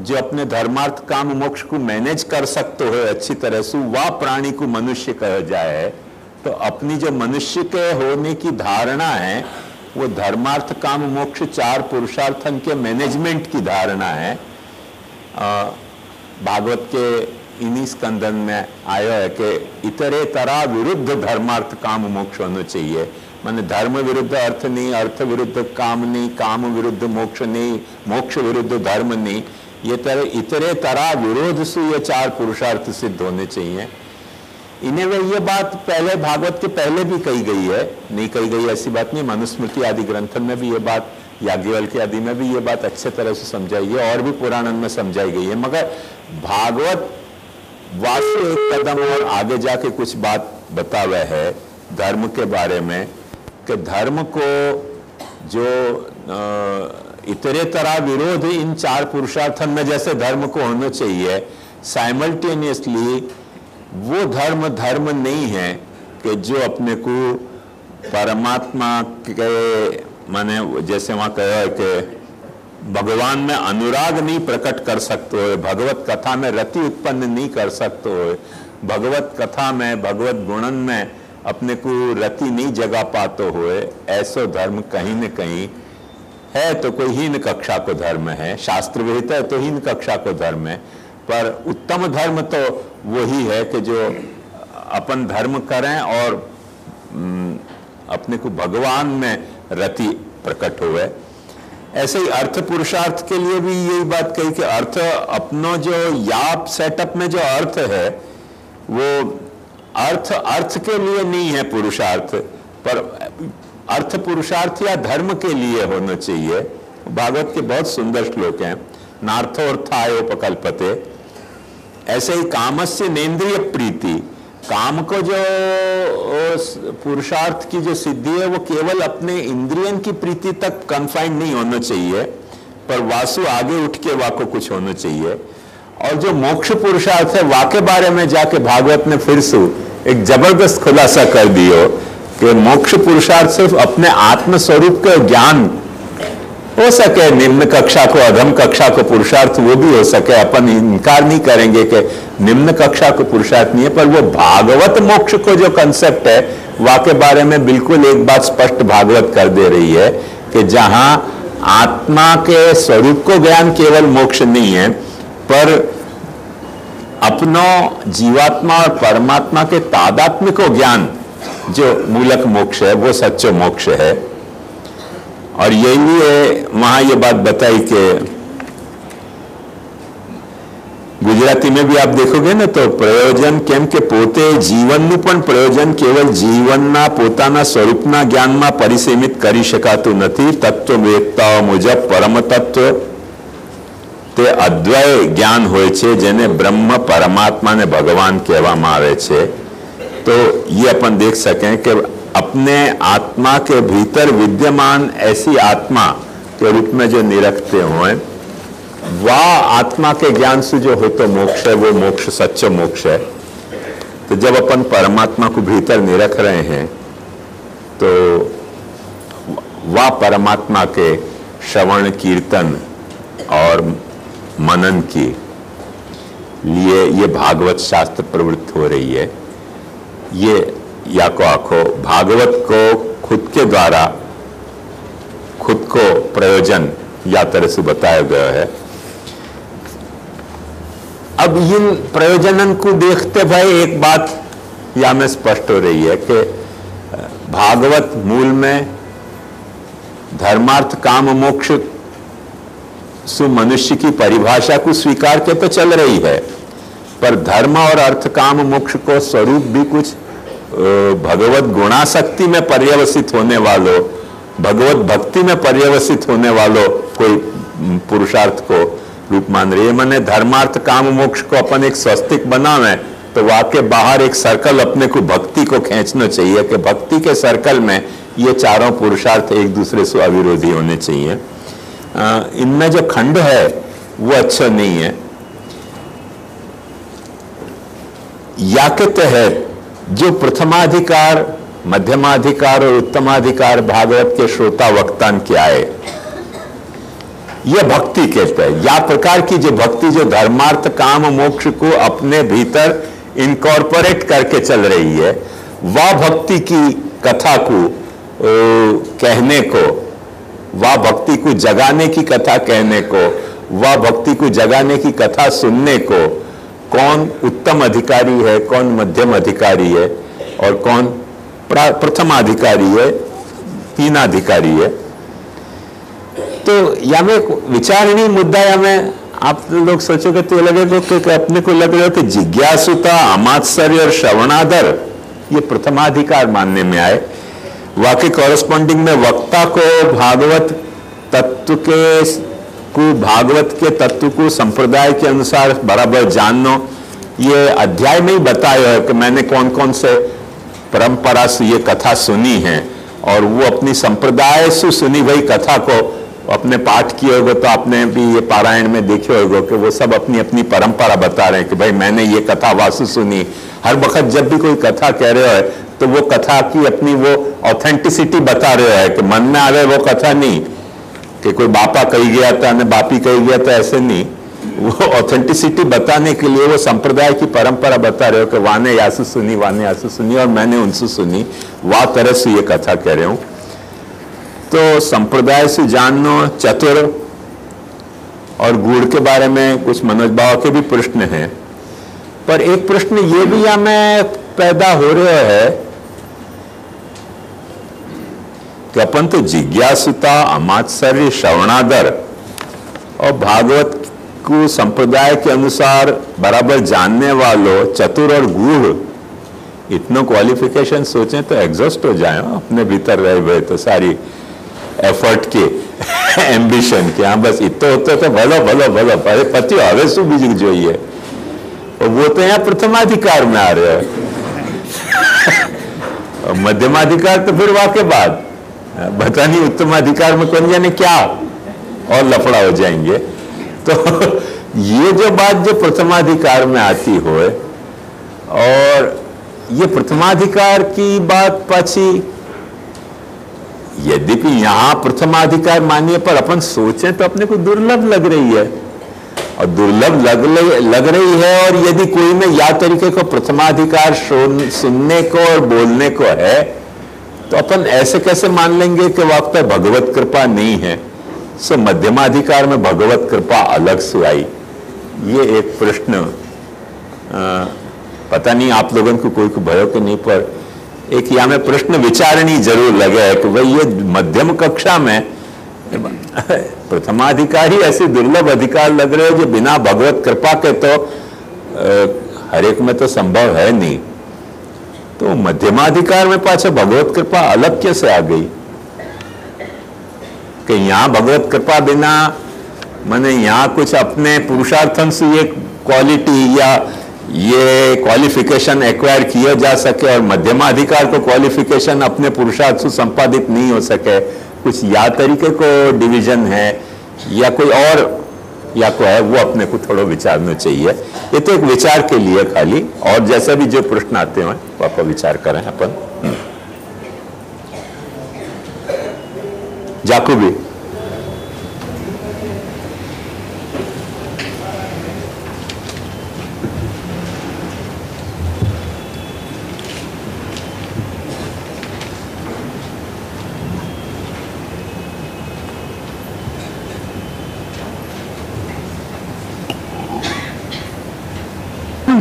जो अपने धर्मार्थ काम मोक्ष को मैनेज कर सकते हो, अच्छी तरह से, वह प्राणी को मनुष्य कहा जाए। तो अपनी जो मनुष्य के होने की धारणा है, वो धर्मार्थ काम मोक्ष चार पुरुषार्थन के मैनेजमेंट की धारणा है। भागवत के इन्हीं स्कंदन में आयो है कि इतरे तरह विरुद्ध धर्मार्थ काम मोक्ष होना चाहिए। माने धर्म विरुद्ध अर्थ नहीं, अर्थ विरुद्ध काम नहीं, काम विरुद्ध मोक्ष नहीं, मोक्ष विरुद्ध धर्म नहीं। ये तरह, इतरे तरह विरोध से ये चार पुरुषार्थ सिद्ध होने चाहिए। इन्हें वे ये बात पहले भागवत के पहले भी कही गई है। नहीं कही गई ऐसी बात नहीं, मनुस्मृति आदि ग्रंथन में भी ये बात याज्ञवल के आदि में भी ये बात अच्छे तरह से समझाई है, और भी पुराणन में समझाई गई है। मगर भागवत वास्तु एक कदम और आगे जाके कुछ बात बतावे है धर्म के बारे में। कि धर्म को जो इतरे तरह विरोध इन चार पुरुषार्थन में जैसे धर्म को होना चाहिए साइमल्टेनियसली वो धर्म धर्म नहीं है कि जो अपने को परमात्मा के, माने जैसे वहाँ कहा कि भगवान में अनुराग नहीं प्रकट कर सकते हो, भगवत कथा में रति उत्पन्न नहीं कर सकते हो, भगवत कथा में, भगवत गुणन में अपने को रति नहीं जगा पाते हुए, ऐसो धर्म कहीं न कहीं है तो कोई हीन कक्षा को धर्म है। शास्त्र विहित है तो हीन कक्षा को धर्म है। पर उत्तम धर्म तो वही है कि जो अपन धर्म करें और अपने को भगवान में रति प्रकट हुए ऐसे ही अर्थ पुरुषार्थ के लिए भी यही बात कही कि अर्थ अपनो जो याप सेटअप में जो अर्थ है, वो अर्थ अर्थ के लिए नहीं है पुरुषार्थ, पर अर्थ पुरुषार्थ या धर्म के लिए होना चाहिए। भागवत के बहुत सुंदर श्लोक हैं, नार्थोर्थायोपकल्पते। ऐसे ही कामस्य नेन्द्रिय प्रीति, काम को जो पुरुषार्थ की जो सिद्धि है, वो केवल अपने इंद्रियन की प्रीति तक कन्फाइंड नहीं होना चाहिए, पर वासु आगे उठ के वाको कुछ होना चाहिए। और जो मोक्ष पुरुषार्थ है वाके बारे में जाके भागवत ने फिर से एक ज़बरदस्त खुलासा कर दियो कि मोक्ष पुरुषार्थ सिर्फ़ अपने आत्म स्वरूप के ज्ञान हो सके, निम्न कक्षा को, अधम कक्षा को पुरुषार्थ वो भी हो सके। अपन इनकार नहीं करेंगे कि निम्न कक्षा को पुरुषार्थ नहीं है, पर वो भागवत मोक्ष को जो कंसेप्ट है वाके बारे में बिल्कुल एक बात स्पष्ट भागवत कर दे रही है कि जहाँ आत्मा के स्वरूप को ज्ञान केवल मोक्ष नहीं है, पर अपनो जीवात्मा और परमात्मा के तादात्म्य को ज्ञान जो मूलक मोक्ष है वो सच्चो मोक्ष है और यही है वहां ये बात बताई कि ગુજરાતી में भी आप देखोगे ना तो પ્રયોજન કેમ કે પોતે જીવનનું પણ પ્રયોજન કેવલ જીવનના પોતાના સ્વરૂપના જ્ઞાનમાં પરિસીમિત કરી શકાતું નથી તત્વવેદતાઓ મુજબ પરમ તત્વ તે અદ્વય જ્ઞાન હોય છે જેને બ્રહ્મ પરમાત્માને ભગવાન કહેવામાં આવે છે तो ये अपन देख सकें कि अपने आत्मा के भीतर विद्यमान ऐसी आत्मा के रूप में जो निरखते हुए वह आत्मा के ज्ञान से जो हो तो मोक्ष है वो मोक्ष सच्चो मोक्ष है तो जब अपन परमात्मा को भीतर निरख रहे हैं तो वह परमात्मा के श्रवण कीर्तन और मनन की लिए ये भागवत शास्त्र प्रवृत्त हो रही है। ये या को आखो, भागवत को खुद के द्वारा, खुद को प्रयोजन या तरह से बताया गया है। अब इन प्रयोजन को देखते भाई एक बात या में स्पष्ट हो रही है कि भागवत मूल में धर्मार्थ, काम, मोक्ष सु मनुष्य की परिभाषा को स्वीकार के तो चल रही है, पर धर्म और अर्थ काम मोक्ष को स्वरूप भी कुछ भगवत गुणाशक्ति में पर्यवसित होने वालों, भगवत भक्ति में पर्यवसित होने वालों कोई पुरुषार्थ को रूप मान रही है। मैंने धर्मार्थ काम मोक्ष को अपन एक स्वस्तिक बनावे तो वाक्य बाहर एक सर्कल अपने को भक्ति को खींचना चाहिए, कि भक्ति के सर्कल में ये चारों पुरुषार्थ एक दूसरे से अविरोधी होने चाहिए। इनमें जो खंड है वो अच्छा नहीं है। या के तहत जो प्रथमाधिकार मध्यमाधिकार और उत्तमाधिकार भागवत के श्रोता वक्तान क्या है यह भक्ति कहते हैं। या प्रकार की जो भक्ति जो धर्मार्थ काम मोक्ष को अपने भीतर इनकॉर्पोरेट करके चल रही है वह भक्ति की कथा को ओ, कहने को वह भक्ति को जगाने की कथा कहने को, वह भक्ति को जगाने की कथा सुनने को, कौन उत्तम अधिकारी है, कौन मध्यम अधिकारी है, और कौन प्रथम अधिकारी है, तीन अधिकारी है। तो या में विचारणीय मुद्दा, या में, आप लोग सोचोगे तो लगेगा कि अपने को लग रहा हो कि जिज्ञासुता, अमात्सर्य और श्रवणादर, ये प्रथमाधिकार मानने में आए। वाकई कॉरेस्पॉन्डिंग में वक्ता को भागवत तत्व के को भागवत के तत्व को संप्रदाय के अनुसार बराबर जानना, ये अध्याय में ही बताया है कि मैंने कौन कौन से परंपरा से ये कथा सुनी है और वो अपनी संप्रदाय से सुनी हुई कथा को अपने पाठ किए होगे तो आपने भी ये पारायण में देखे होगे कि वो सब अपनी अपनी परंपरा बता रहे हैं कि भाई मैंने ये कथा वासु सुनी। हर वक्त जब भी कोई कथा कह रहे हो तो वो कथा की अपनी वो ऑथेंटिसिटी बता रहे हो कि मन में आ रहे वो कथा नहीं, कि कोई बापा कही गया था, ने बापी कही गया था, ऐसे नहीं। वो ऑथेंटिसिटी बताने के लिए वो संप्रदाय की परंपरा बता रहे हो कि वाने यासु सुनी, वाने यासु सुनी और मैंने उनसे सुनी। वाह, तरह से ये कथा कह रहे हूँ। तो संप्रदाय से जानना चतुर और गुड़ के बारे में कुछ मनोज भाव के भी प्रश्न हैं। पर एक प्रश्न ये भी या पैदा हो रहा है कि अपन तो जिज्ञासुता अमात्सर्य श्रवणादर और भागवत को संप्रदाय के अनुसार बराबर जानने वालों चतुर और गूढ़ इतना क्वालिफिकेशन सोचें तो एग्जॉस्ट हो जाए अपने भीतर रह गए तो सारी एफर्ट के एम्बिशन के हाँ बस इतो होते तो भलो भलो भलो अरे पति हमें शू बीज जो है और वो तो यहाँ प्रथमाधिकार में आ रहे हैं मध्यमाधिकार तो फिर वाके बाद बता नहीं उत्तम अधिकार में कौन जाने क्या और लफड़ा हो जाएँगे। तो ये जो बात जो प्रथमाधिकार में आती हो और ये प्रथमाधिकार की बात पाची यद्यपि यहाँ प्रथमाधिकार मानिए, पर अपन सोचें तो अपने को दुर्लभ लग रही है। और दुर्लभ लग लग रही है, और यदि कोई में या तरीके को प्रथमाधिकार सुनने को और बोलने को है तो अपन ऐसे कैसे मान लेंगे कि वक्त भगवत कृपा नहीं है? सो मध्यमाधिकार में भगवत कृपा अलग से आई। ये एक प्रश्न पता नहीं आप लोगों को कोई को भयो कि नहीं, पर एक यहाँ में प्रश्न विचारणी ज़रूर लगे है कि भाई ये मध्यम कक्षा में, प्रथमाधिकारी ऐसे दुर्लभ अधिकार लग रहे हो जो बिना भगवत कृपा के तो हर एक में तो संभव है नहीं। तो मध्यमाधिकार में पाछे भगवत कृपा अलग कैसे आ गई? कि यहाँ भगवत कृपा बिना मैंने यहाँ कुछ अपने पुरुषार्थन से ये क्वालिटी या ये क्वालिफिकेशन एक्वायर किया जा सके और मध्यमाधिकार को क्वालिफिकेशन अपने पुरुषार्थ से संपादित नहीं हो सके। कुछ या तरीके को डिवीज़न है या कोई और या को है, वो अपने को थोड़ा विचारना चाहिए। ये तो एक विचार के लिए खाली। और जैसे भी जो प्रश्न आते हैं आपको विचार करें अपन। जाकुबी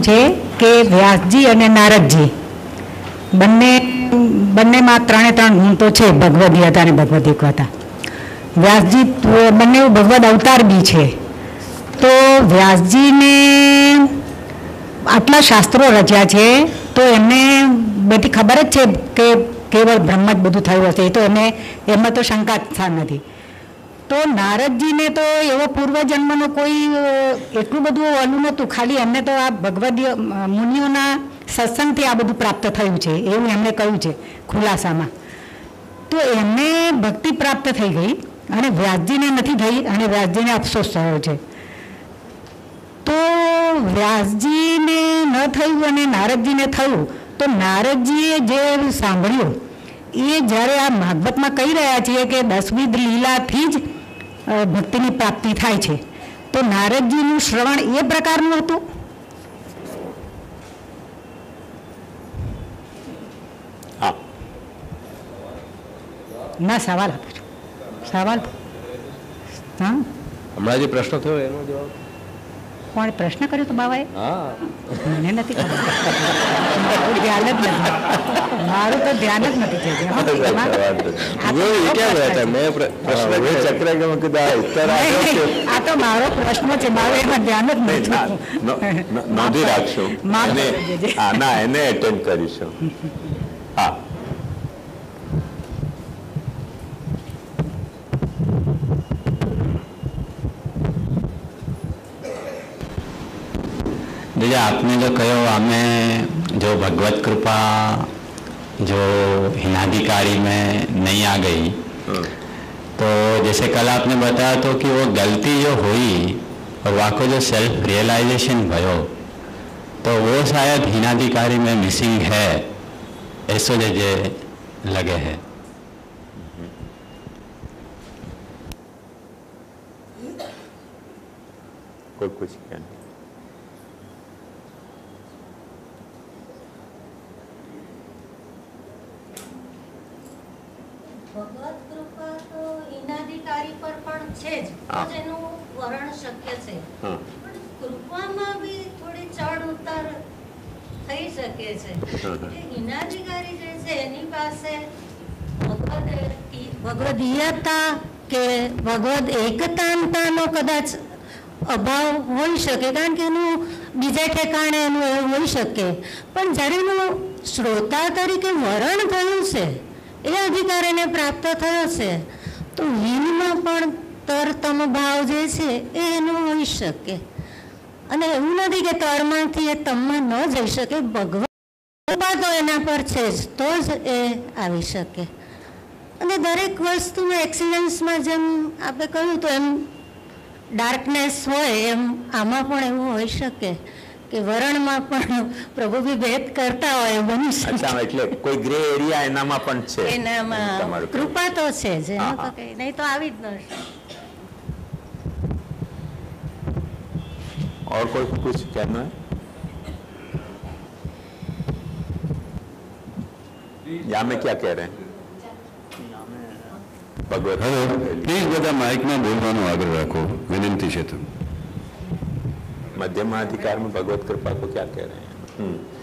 છે કે વ્યાસજી અને નારદજી. બંને, બંનેમાં ત્રણે ત્રણ ગુણ તો છે, ભગવદ ગીતા અને ભગવદ હતા વ્યાસજી બંને ભગવદ અવતાર બી છે. તો વ્યાસજીને આટલા શાસ્ત્રો રચ્યા છે, તો એમને બધી ખબર જ છે કે કેવળ બ્રહ્મ જ બધું થયું હશે. એ તો એમને, એમાં તો શંકા જ નથી. તો નારદજીને તો એવો પૂર્વજન્મનો કોઈ એટલું બધું ઓલું નહોતું. ખાલી એમને તો આ ભગવદ મુનિઓના સત્સંગથી આ બધું પ્રાપ્ત થયું છે, એવું એમણે કહ્યું છે ખુલાસામાં. તો એમને ભક્તિ પ્રાપ્ત થઈ ગઈ અને વ્યાસજીને નથી થઈ અને વ્યાસજીને અફસોસ થયો છે. તો વ્યાસજીને ન થયું અને નારદજીને થયું, તો નારદજીએ જે સાંભળ્યું, એ જ્યારે આ ભાગવતમાં કહી રહ્યા છીએ કે દસવિધ લીલાથી જ ભક્તિની પ્રાપ્તિ થાય છે. તો નારદજીનું શ્રવણ એ પ્રકારનું હતું? ના સવાલ આપું સવાલ હા? હમણાં જે પ્રશ્ન થયો એનો જવાબ કોણ પ્રશ્ન કર્યો તો બાવાએ? મને નથી જ નથી. મારું તો ધ્યાન જ નથી આ તો મારો પ્રશ્ન છે. મારું એમાં ધ્યાન જ નથી નોંધી રાખશું ના એને એટેન્ડ કરીશું. હા. जैसे आपने जो कहो हमें जो भगवत कृपा जो हिनाधिकारी में नहीं आ गई तो जैसे कल आपने बताया तो कि वो गलती जो हुई और वाको जो सेल्फ रियलाइजेशन भयो तो वो शायद हिनाधिकारी में मिसिंग है ऐसो जे लगे है કોઈ પૂછી તો એનું વરણ શક્ય છે. પણ કૃપામાં બી થોડી ચડ ઉતાર થઈ શકે છે. એટલે હિનાધિકારી જે છે એની પાસે ભગવદ ભગવદીયતા કે ભગવદ એકતાંતાનો કદાચ અભાવ હોઈ શકે કારણ કે એનું બીજા ઠેકાણે એનું એવું હોઈ શકે. પણ જ્યારે એનું શ્રોતા તરીકે વરણ થયું છે એ અધિકાર એને પ્રાપ્ત થયો છે તો હિનમાં પણ તરતમ ભાવ જે છે એ એનો હોઈ શકે. અને એવું નથી કે તરમાંથી એ તમમાં ન જઈ શકે ભગવાન તો એના પર છે જ તો જ એ આવી શકે. અને દરેક વસ્તુમાં એક્સિડન્ટ્સમાં જેમ આપણે કહ્યું તો એમ ડાર્કનેસ હોય એમ આમાં પણ એવું હોઈ શકે કે વરણમાં પણ પ્રભુ બી ભેદ કરતા હોય બની શકે. એટલે કોઈ ગ્રે એરિયા એનામાં પણ છે. એનામાં કૃપા તો છે જ નહીં તો આવી જ ન और कोई कुछ कहना है? या मैं क्या कह रहे हैं? भगवत। हेलो प्लीज़ बता माइक में बोलना आग्रह रखो विनती से तुम। मध्यमाधिकार में भगवत कृपा को क्या कह रहे हैं? Hmm.